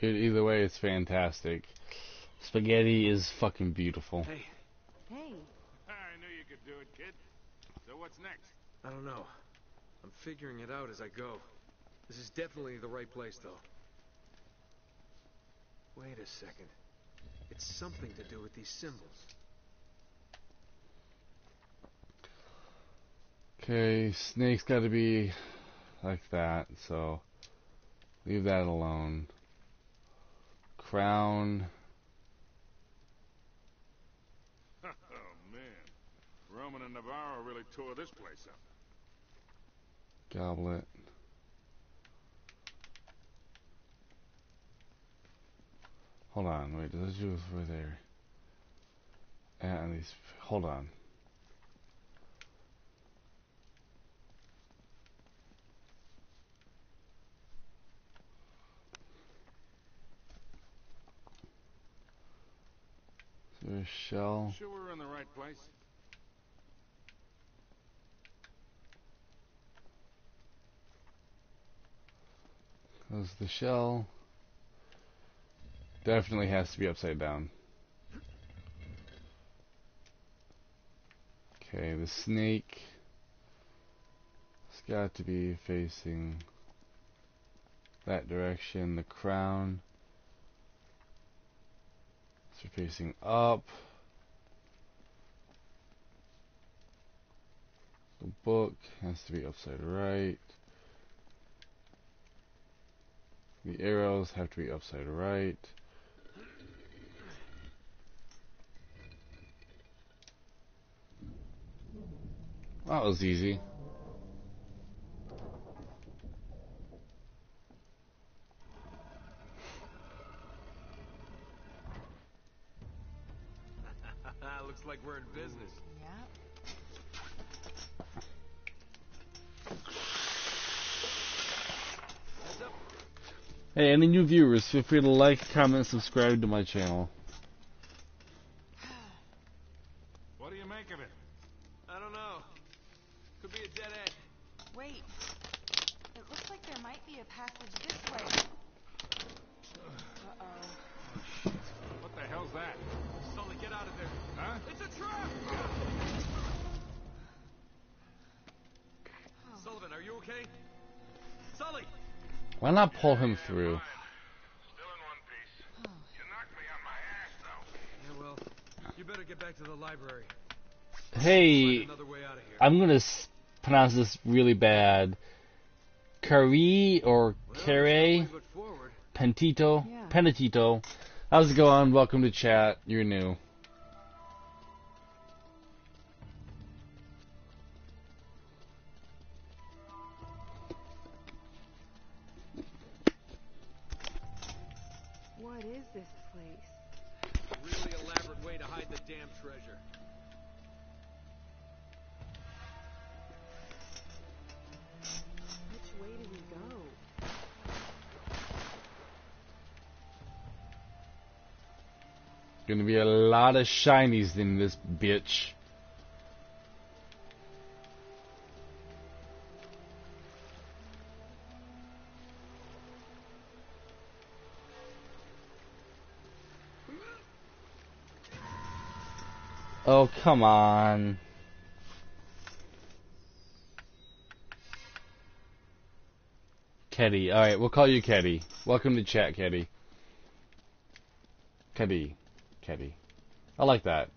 It, either way, it's fantastic. Spaghetti is fucking beautiful. Hey, Hey, I knew you could do it, kid. So what's next? I don't know. I'm figuring it out as I go. This is definitely the right place, though. Wait a second. It's something to do with these symbols. Okay, snake's got to be like that, so leave that alone. Crown. oh, man. Roman and Navarro really tore this place up. Goblet. Hold on, wait, those two were there. And these, hold on. Is there a shell? Sure we're in the right place? Because the shell definitely has to be upside down. Okay, the snake has got to be facing that direction. The crown is facing up. The book has to be upside right. The arrows have to be upside right. That was easy. Looks like we're in business. yeah. Hey, any new viewers, feel free to like, comment, subscribe to my channel. What do you make of it? I don't know. Could be a dead end. Wait. It looks like there might be a passage Sullivan, are you okay? Sully! Why not pull him through? Still in one piece. You knocked me on my ass, though. Yeah, well, you better get back to the library. Hey, Find another way out of here. I'm gonna s- pronounce this really bad. Curry or Well, Carre there's no way but forward. Pentito Yeah. Penitito. How's it going? Welcome to chat. You're new. Lot of shinies in this bitch. Oh, come on. Keddy. Alright, we'll call you Keddy. Welcome to chat, Keddy. Keddy. Keddy. I like that.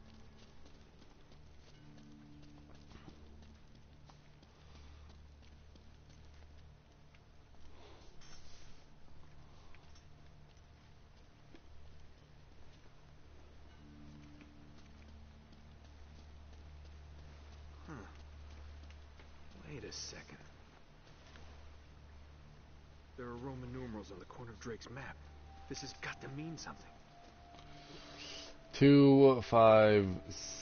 Wait a second. There are Roman numerals on the corner of Drake's map. This has got to mean something. Two, five,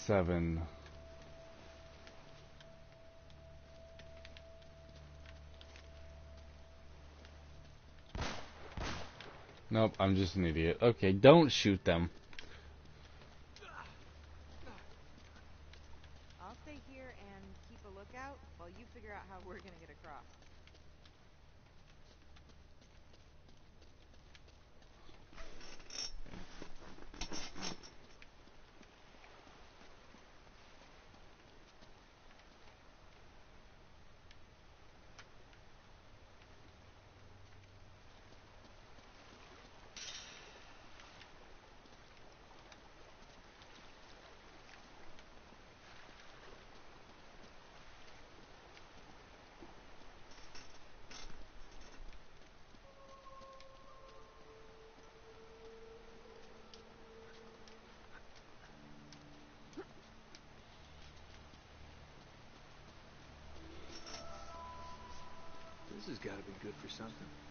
seven. Nope, I'm just an idiot. Okay, don't shoot them. I'll stay here and keep a lookout while you figure out how we're gonna get across. got to be good for something.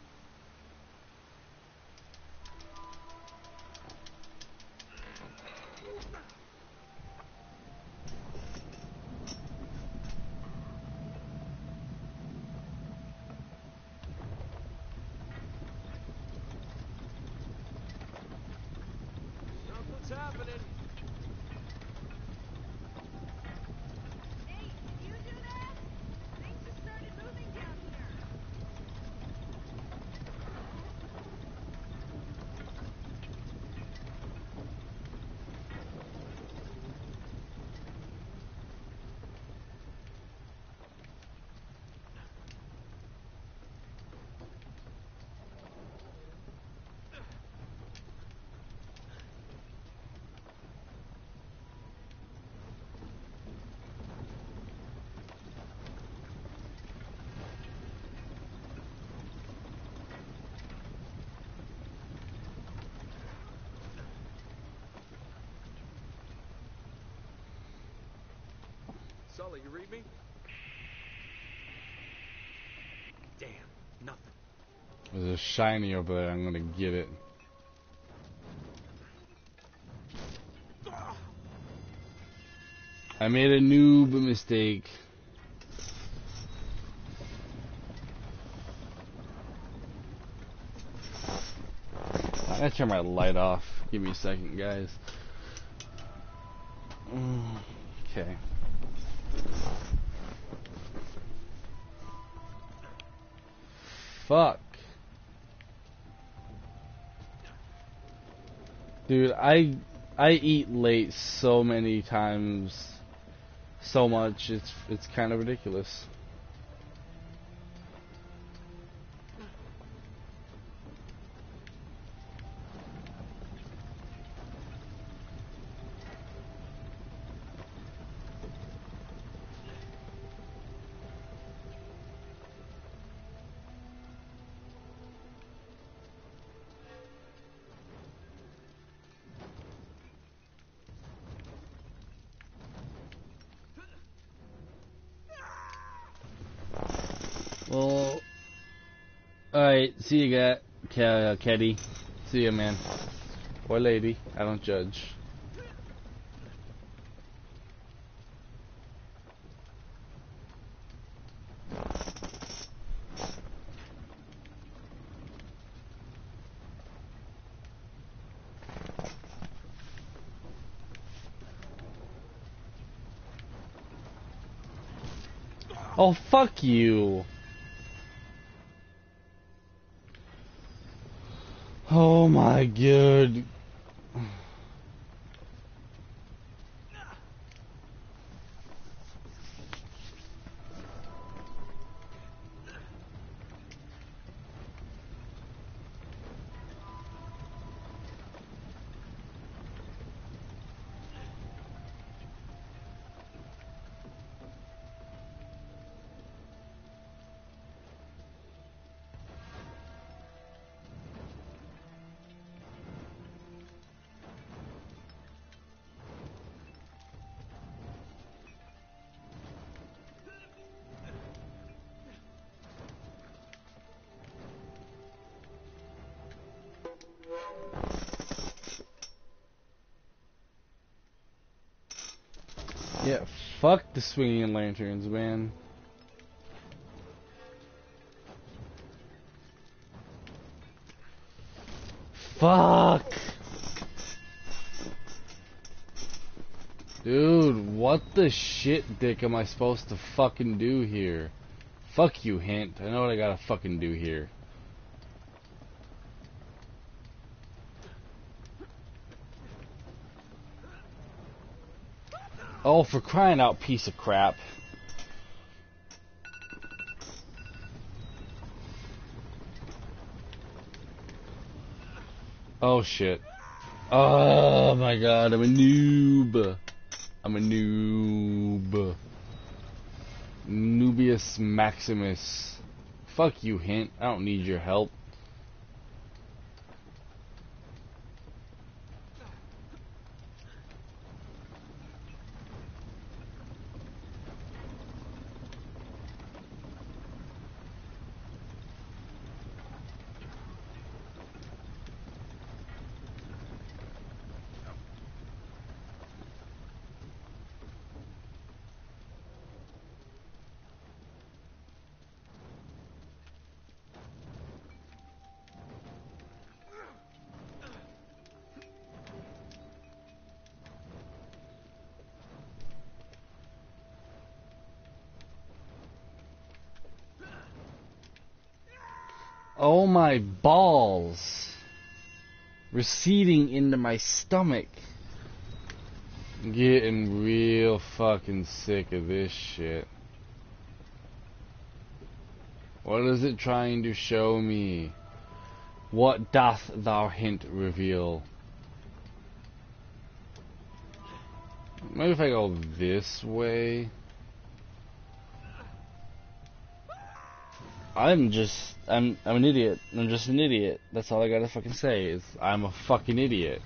Sully, you read me? Damn, nothing. There's a shiny over there. I'm gonna get it. I made a noob mistake. I gotta turn my light off. Give me a second, guys. Fuck. Dude, I I eat late so many times, so much. It's it's kind of ridiculous. Well, alright, see you, guy, Ke- uh, Keddy. See you, man. Or lady, I don't judge. Oh, fuck you. Oh my fuck the swinging lanterns, man. Fuck! Dude, what the shit dick am I supposed to fucking do here? Fuck you, Hint. I know what I gotta fucking do here. Oh, for crying out, piece of crap. Oh shit. Oh my god, I'm a noob. I'm a noob. Nubius Maximus. Fuck you, Hint. I don't need your help. Oh my balls. Receding into my stomach. Getting real fucking sick of this shit. What is it trying to show me? What doth thou hint reveal? Maybe if I go this way. I'm just I'm I'm an idiot. I'm just an idiot. That's all I gotta fucking say is I'm a fucking idiot.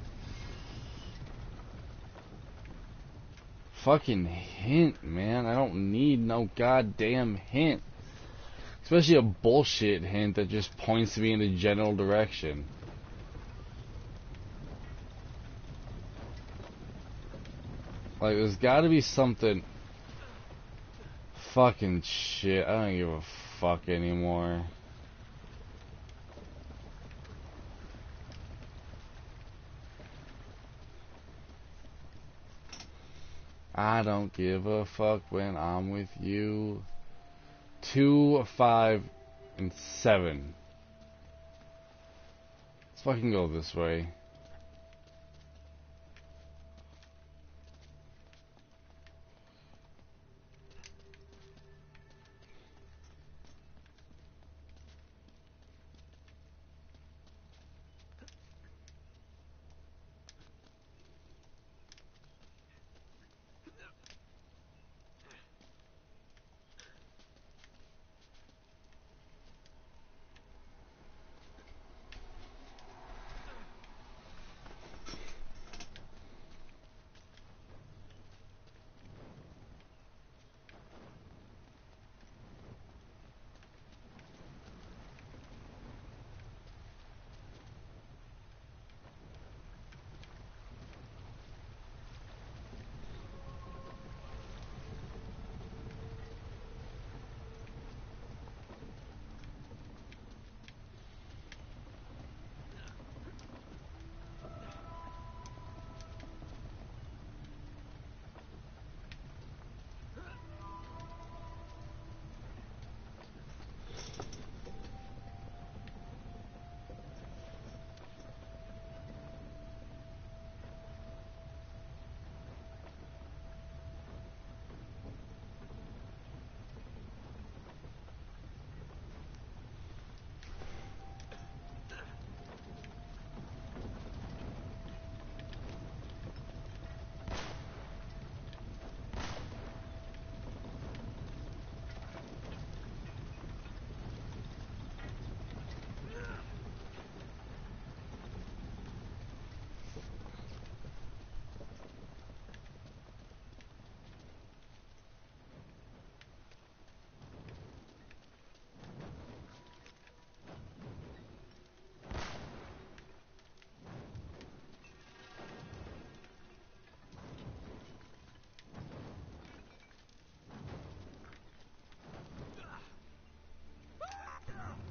Fucking hint, man. I don't need no goddamn hint. Especially a bullshit hint that just points to me in a general direction. Like, there's gotta be something. Fucking shit. I don't give a fuck anymore. I don't give a fuck when I'm with you. Two, five, and seven. Let's fucking go this way.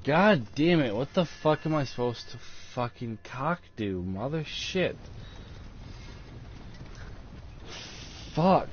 God damn it, what the fuck am I supposed to fucking cock do? Mother shit. Fuck.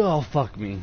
Oh, fuck me.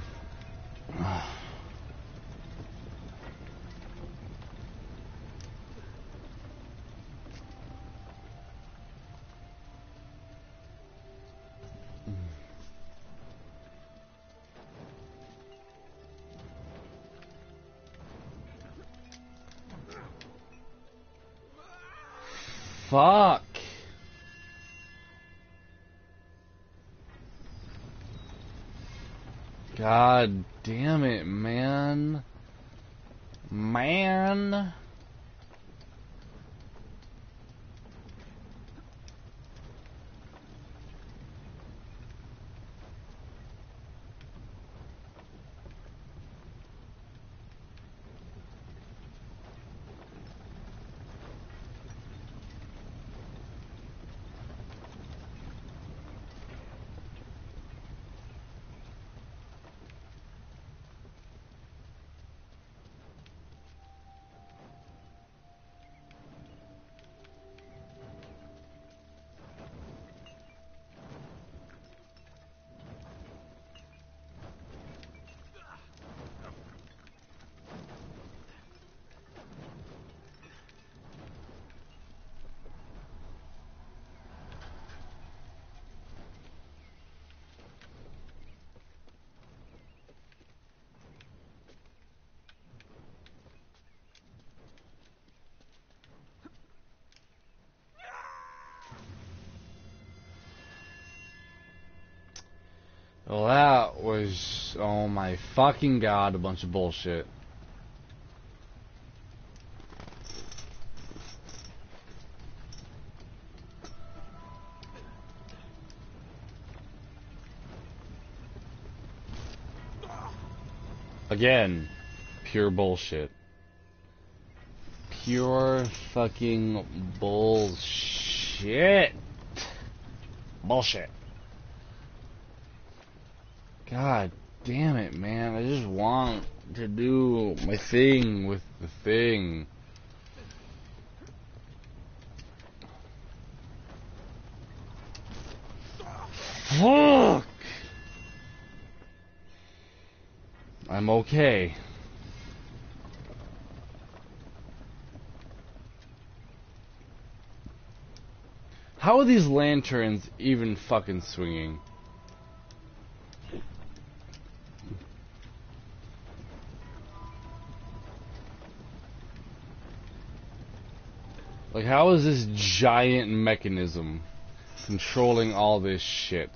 Well, that was, oh my fucking god, a bunch of bullshit. Again, pure bullshit. Pure fucking bullshit. Bullshit. God damn it, man. I just want to do my thing with the thing. Fuck! I'm okay. How are these lanterns even fucking swinging? How is this giant mechanism controlling all this shit?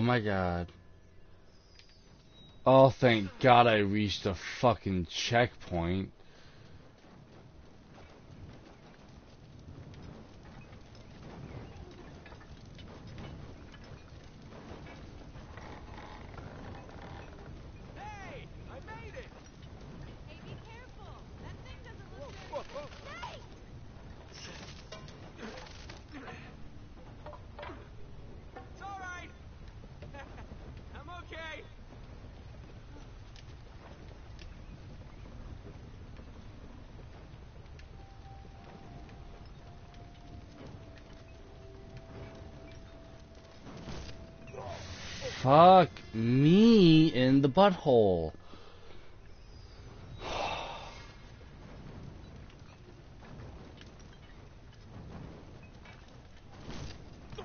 Oh my god. Oh, thank god I reached a fucking checkpoint. Hey! I made it! Hey, be careful! That thing doesn't look Whoa, very... whoa. Hey! It's all right. I'm okay. Fuck me in the butthole.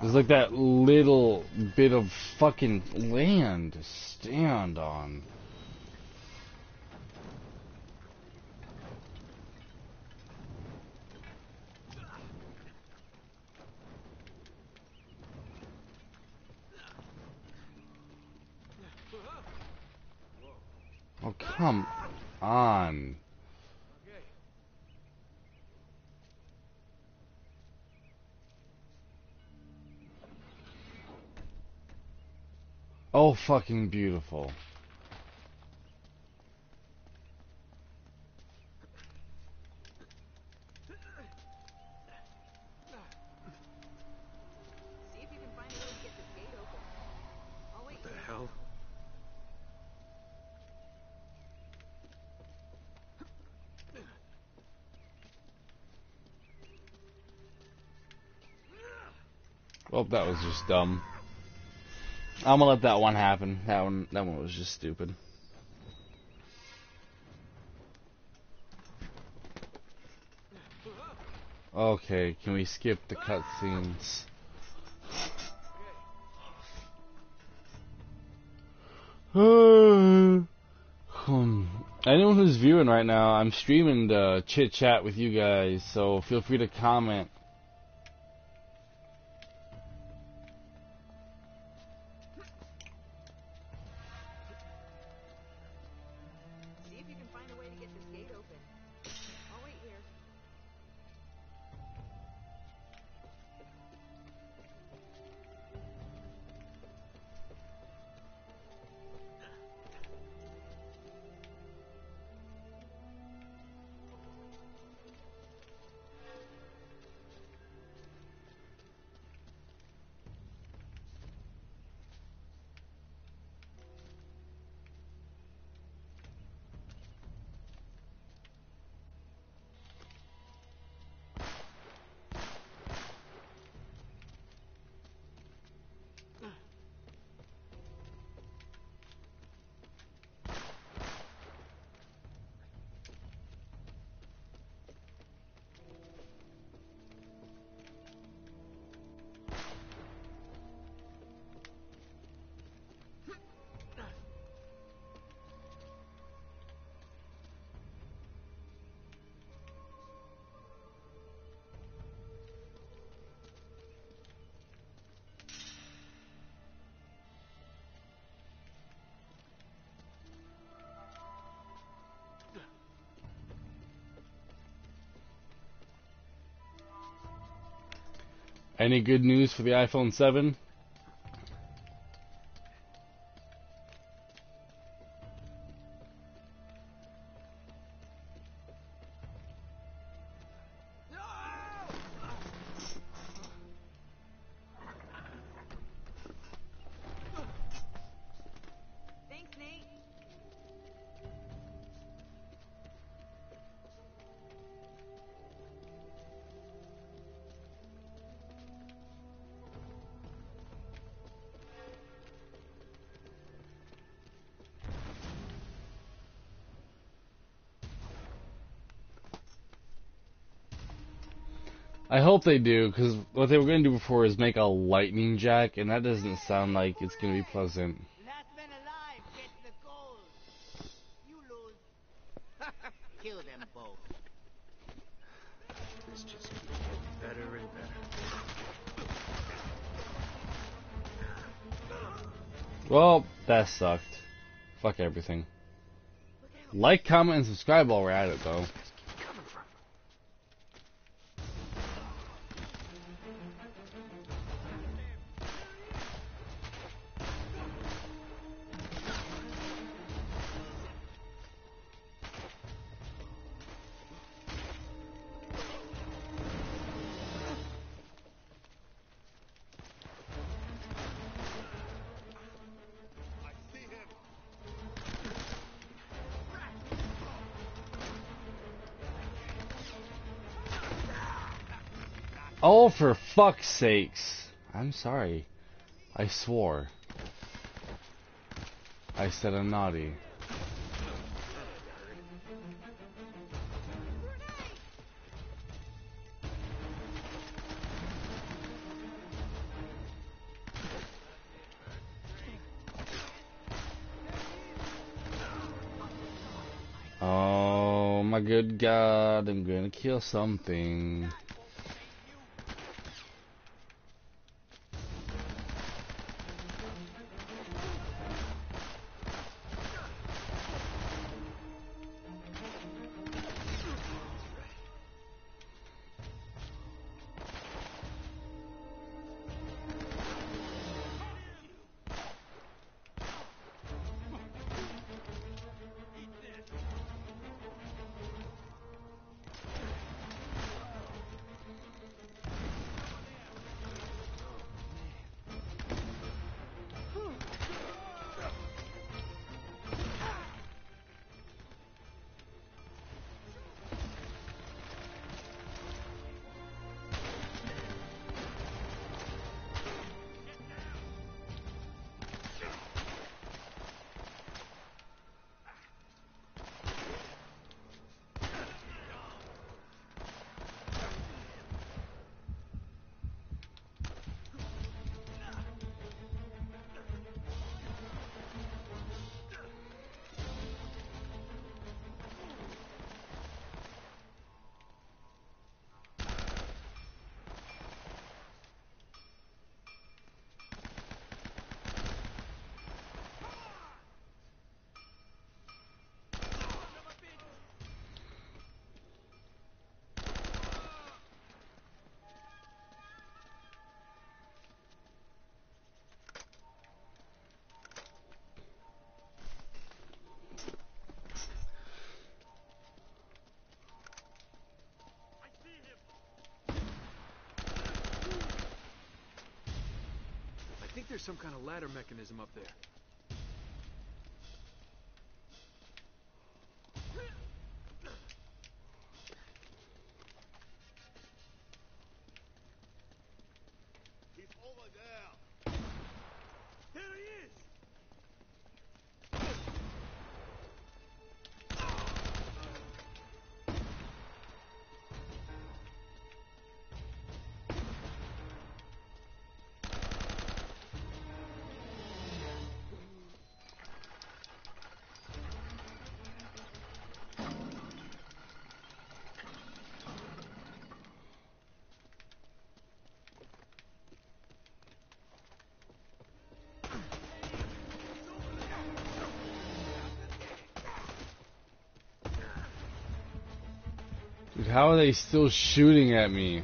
There's like that little bit of fucking land to stand on. Oh, come on. Oh, fucking beautiful. Well, that was just dumb. I'm gonna let that one happen. That one, that one was just stupid. Okay, can we skip the cutscenes? Anyone who's viewing right now, I'm streaming the chit chat with you guys, so feel free to comment. Any good news for the iPhone 7? I hope they do, because what they were going to do before is make a lightning jack, and that doesn't sound like it's going to be pleasant. Last man alive gets the gold. You lose. Kill them both. This just keeps getting better and better. Well, that sucked. Fuck everything. Like, comment, and subscribe while we're at it, though. Oh, for fuck's sakes. I'm sorry. I swore. I said I'm naughty. Oh my good god, I'm gonna kill something. Some kind of ladder mechanism up there. Dude, how are they still shooting at me?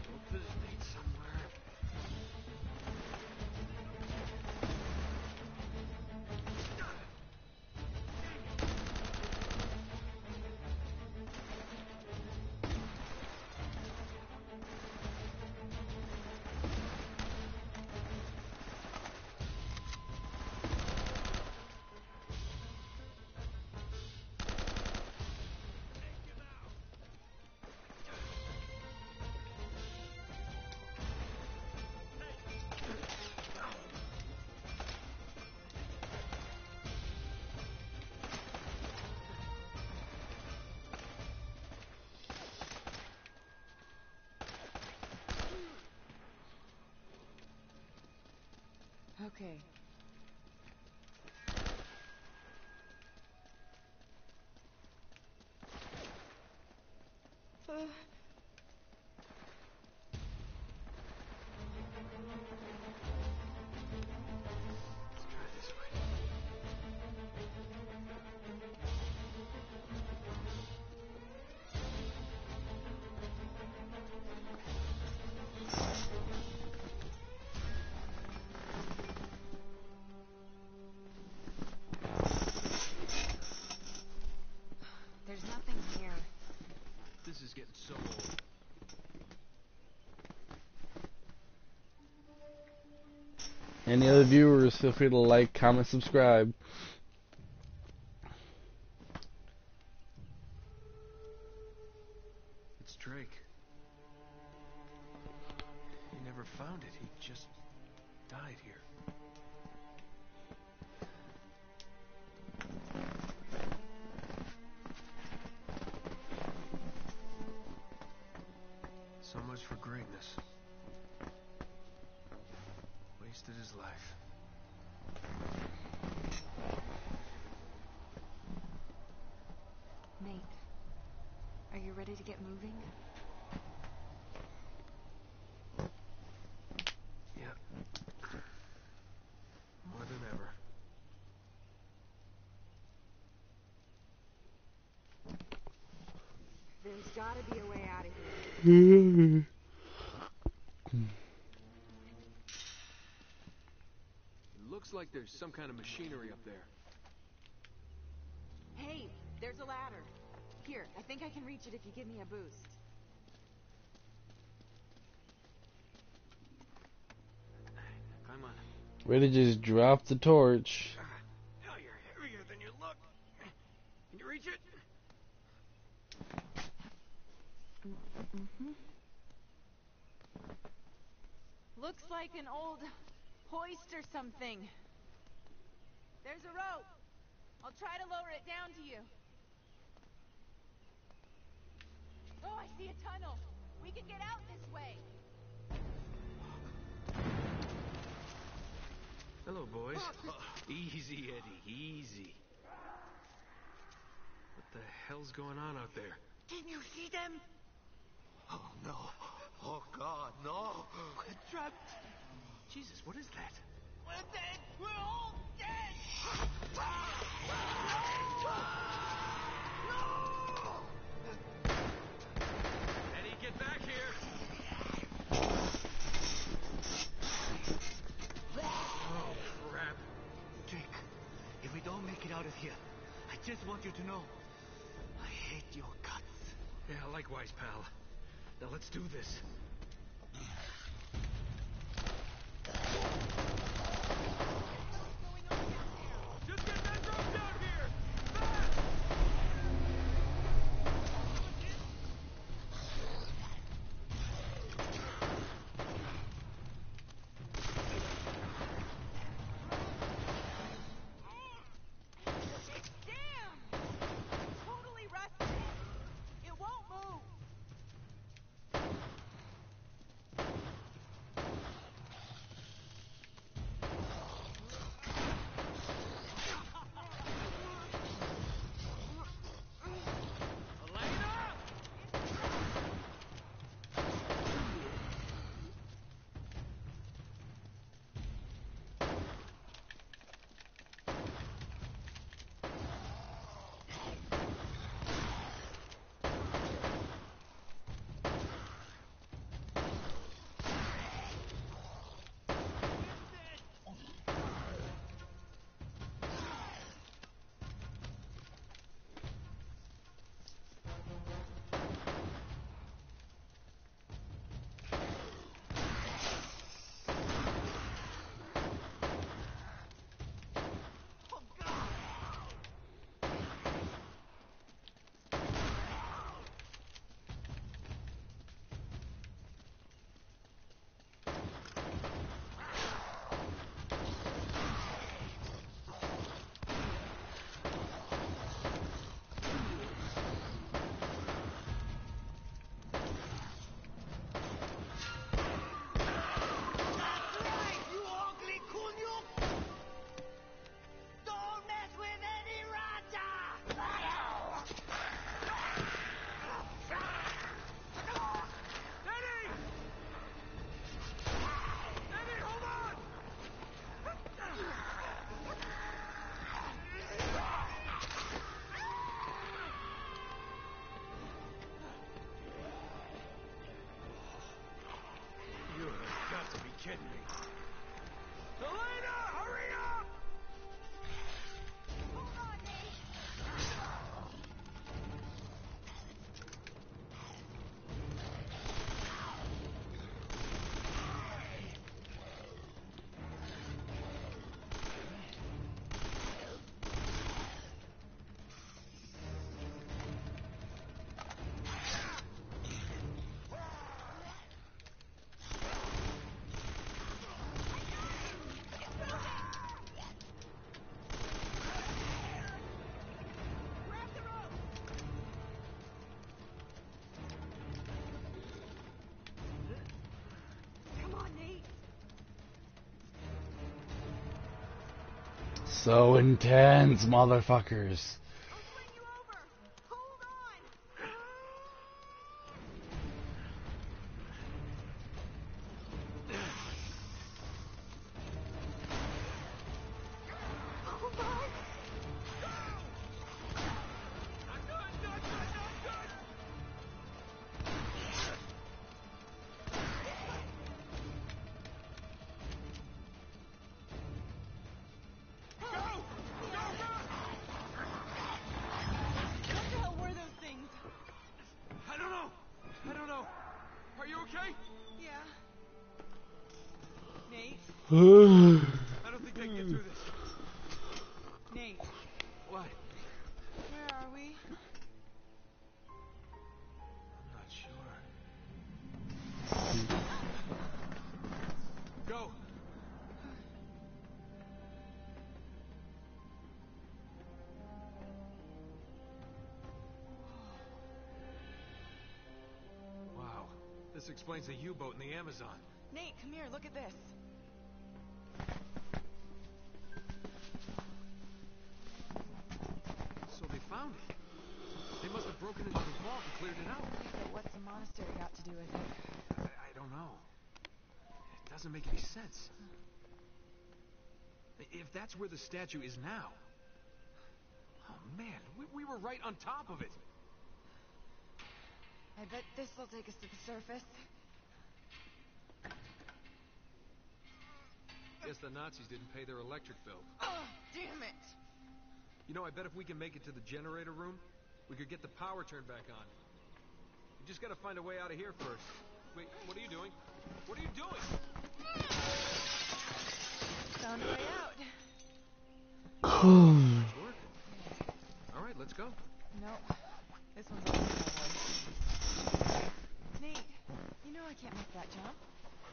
Okay. Uh. Is getting so old. Any other viewers, feel free to like, comment, subscribe. There's some kind of machinery up there. Hey, there's a ladder. Here, I think I can reach it if you give me a boost. Come on. Way to just drop the torch. Hell, you're heavier than you look. Can you reach it? Mm-hmm. Looks like an old hoist or something. There's a rope. I'll try to lower it down to you. Oh, I see a tunnel. We can get out this way. Hello, boys. easy, Eddie, easy. What the hell's going on out there? Can you see them? Oh no. Oh god, no. We're trapped. Jesus, what is that? We're dead. We're all dead. No! no! Eddie, get back here! Oh, crap. Drake, if we don't make it out of here, I just want you to know I hate your guts. Yeah, likewise, pal. Now let's do this. Kidding me. Elena, hurry up! So intense, motherfuckers. Amazon. Nate, come here, look at this. So they found it. They must have broken into the vault and cleared it out. But what's the monastery got to do with it? I, I don't know. It doesn't make any sense. If that's where the statue is now. Oh man, we, we were right on top of it. I bet this will take us to the surface. Guess the Nazis didn't pay their electric bill. Oh, damn it! You know, I bet if we can make it to the generator room, we could get the power turned back on. We just gotta find a way out of here first. Wait, what are you doing? What are you doing? Found a way out. All right, let's go. Nope. This one's cowboy. Nate, you know I can't make that jump.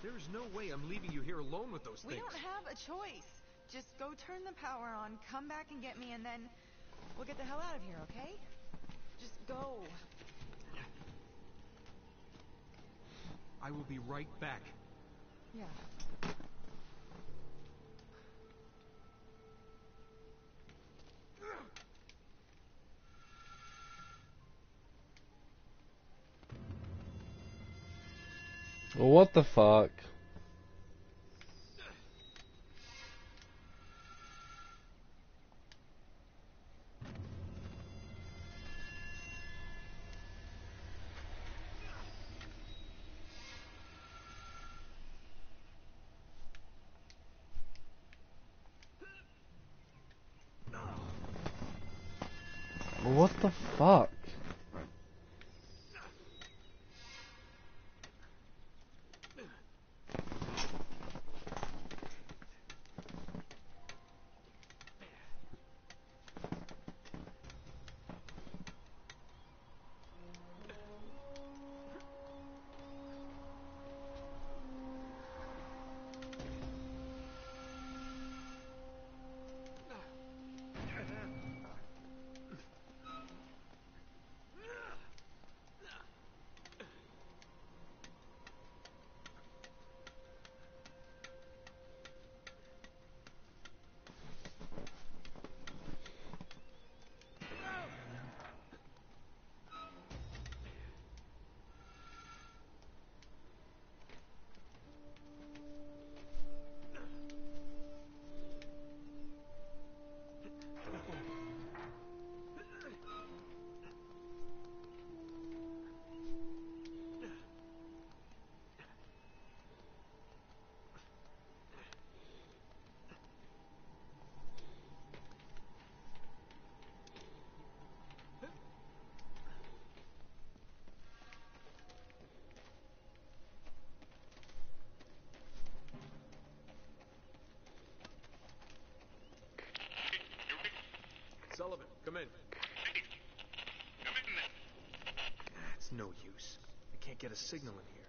There is no way I'm leaving you here alone with those We things. We don't have a choice. Just go turn the power on, come back and get me, and then we'll get the hell out of here, okay? Just go. I will be right back. Yeah. What the fuck? Come in. Ah, It's no use. I can't get a signal in here.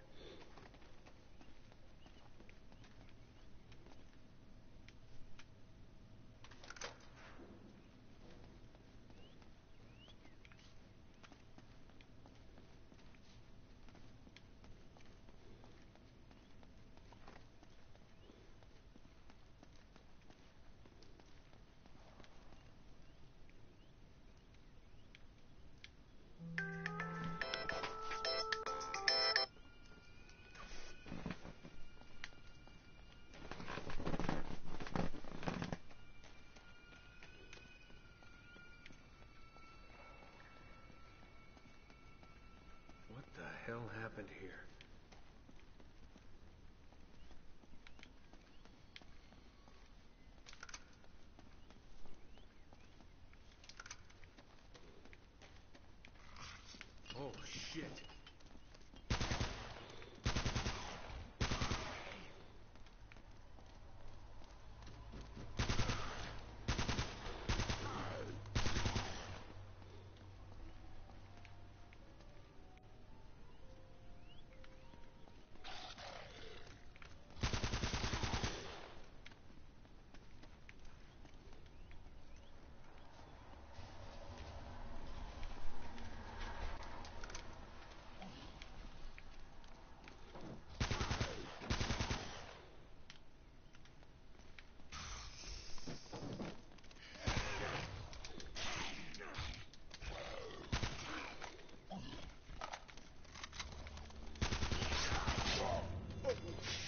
What the hell happened here? Oh, shit.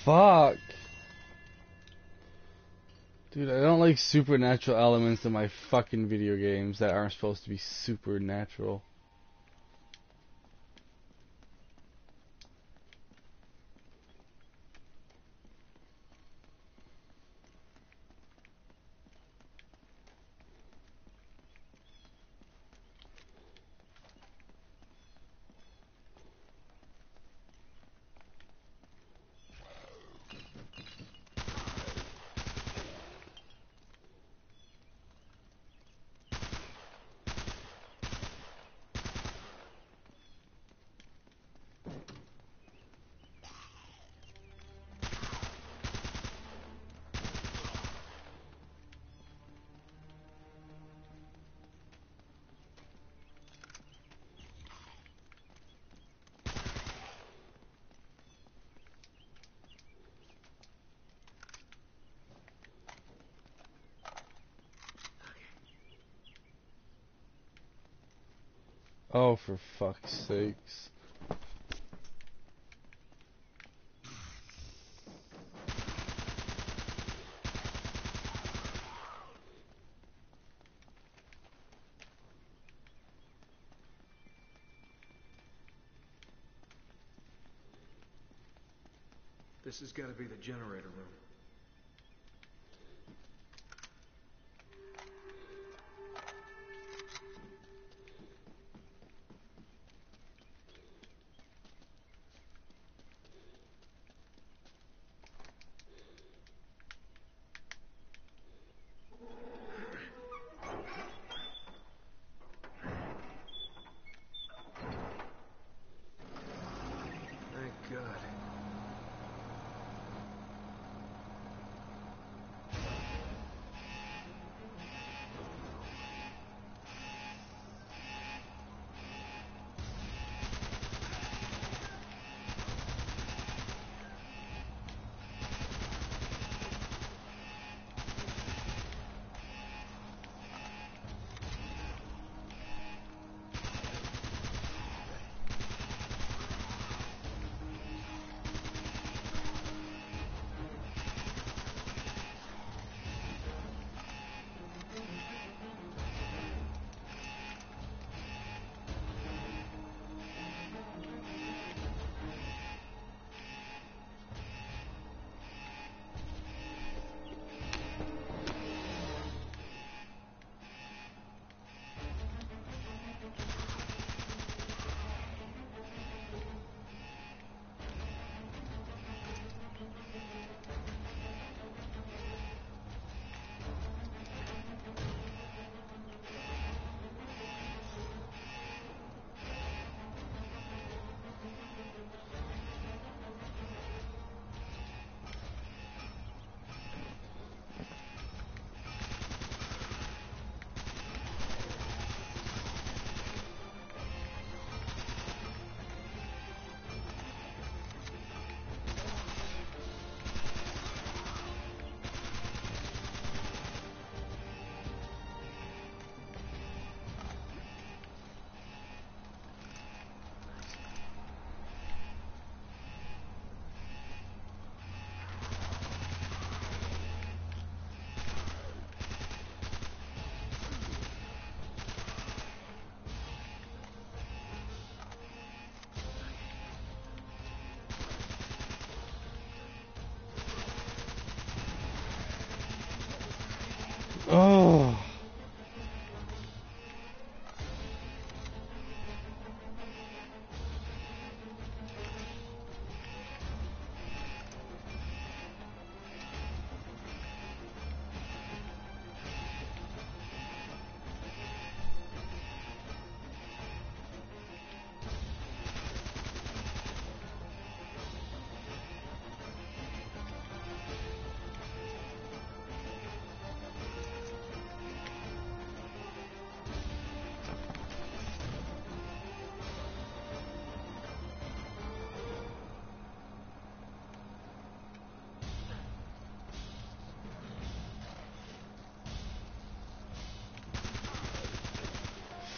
Fuck. Dude, I don't like supernatural elements in my fucking video games that aren't supposed to be supernatural. Oh, for fuck's sakes. This has got to be the generator room.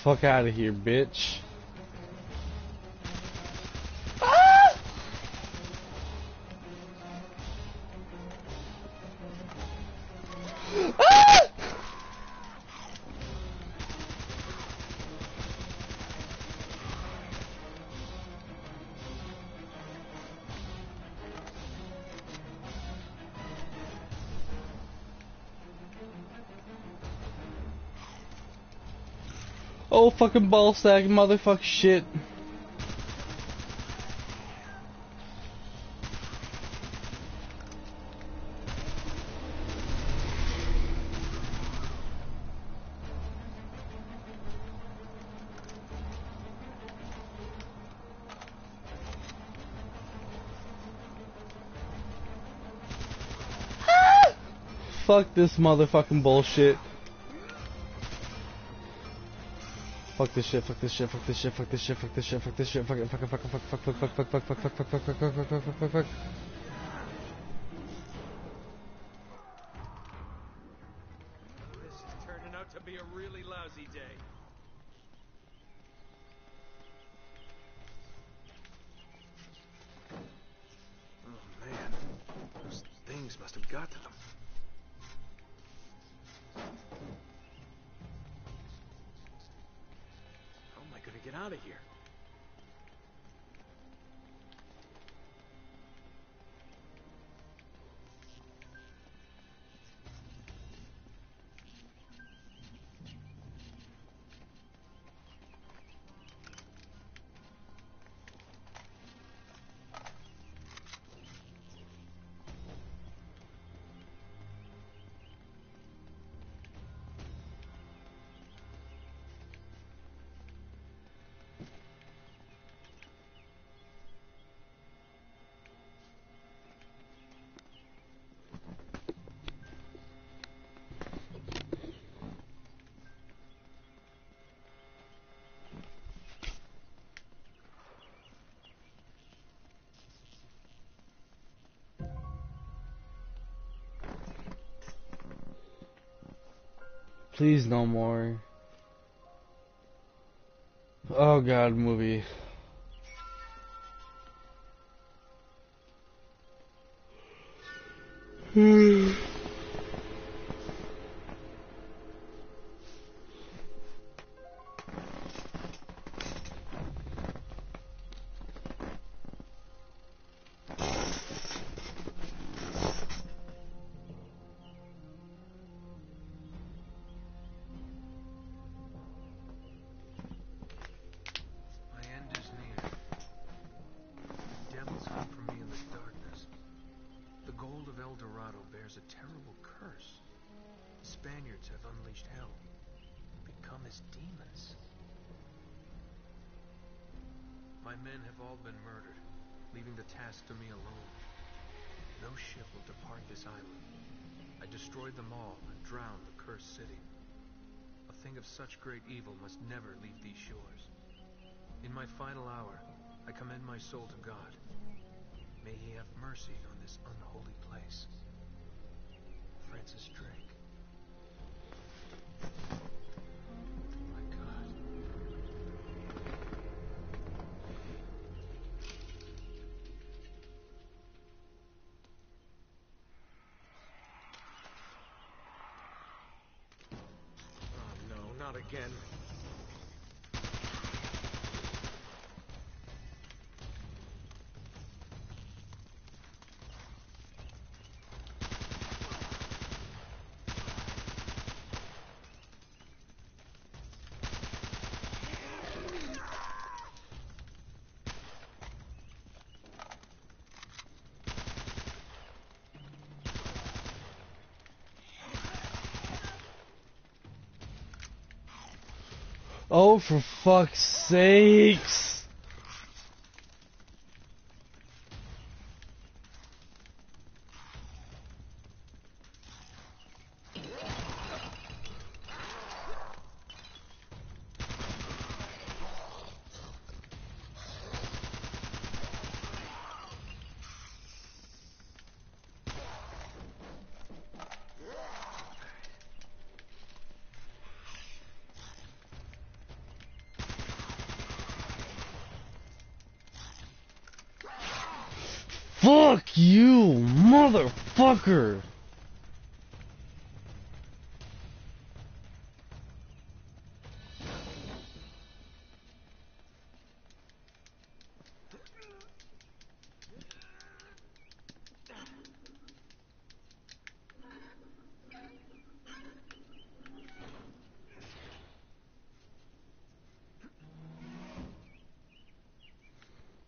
Fuck out of here, bitch. Fucking ball sack, motherfucker shit. Ah! Fuck this motherfucking bullshit. Fuck this shit, fuck this shit, fuck this shit, fuck this shit, fuck this shit, fuck this shit, fuck fuck fuck fuck fuck fuck fuck fuck fuck fuck fuck fuck fuck fuck fuck fuck fuck fuck Please no more. Oh god, movie. My hmm. My men have all been murdered, leaving the task to me alone. No ship will depart this island. I destroyed them all and drowned the cursed city. A thing of such great evil must never leave these shores. In my final hour, I commend my soul to God. May he have mercy on this unholy place. Francis Drake. Again. Oh, for fuck's sakes! How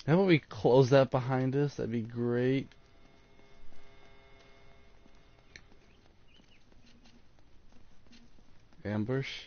Haven't we close that behind us? That'd be great. ambush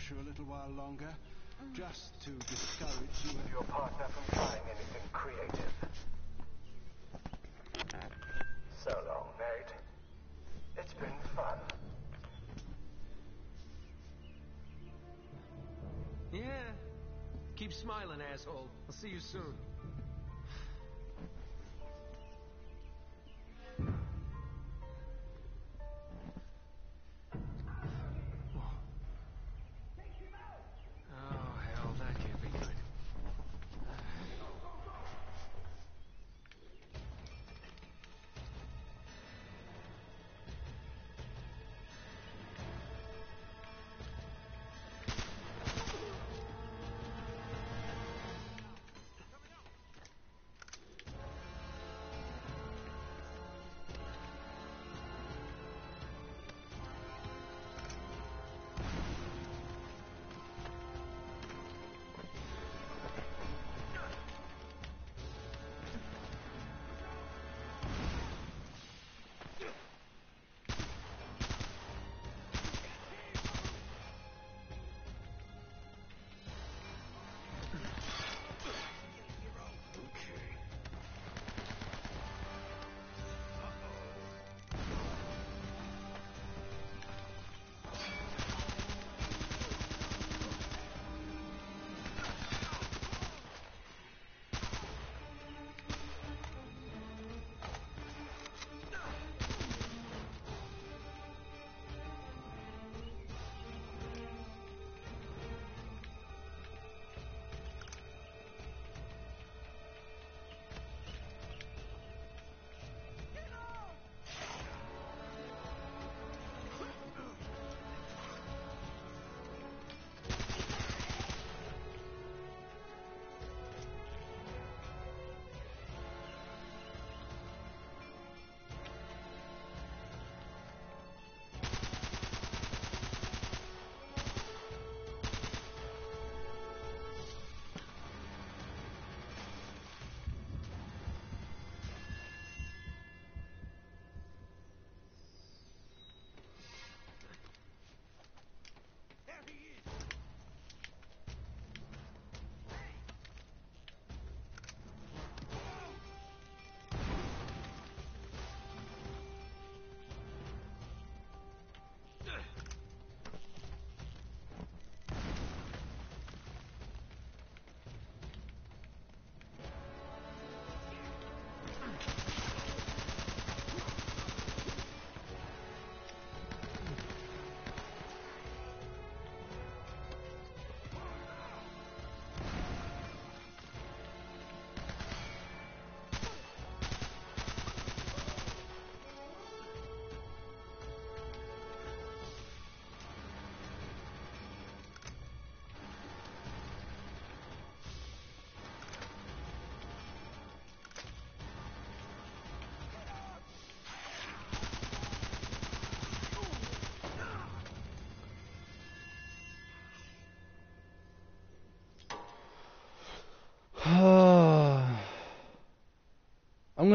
issue a little while longer, just to discourage you and your partner from trying anything creative. So long, mate. It's been fun. Yeah. Keep smiling, asshole. I'll see you soon.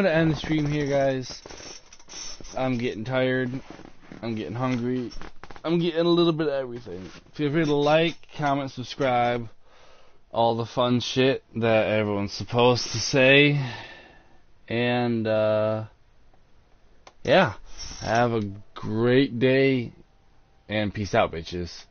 End the stream here, guys. I'm getting tired. I'm getting hungry. I'm getting a little bit of everything. Feel free to like, comment, subscribe. All the fun shit that everyone's supposed to say. And, uh, yeah. Have a great day. And peace out, bitches.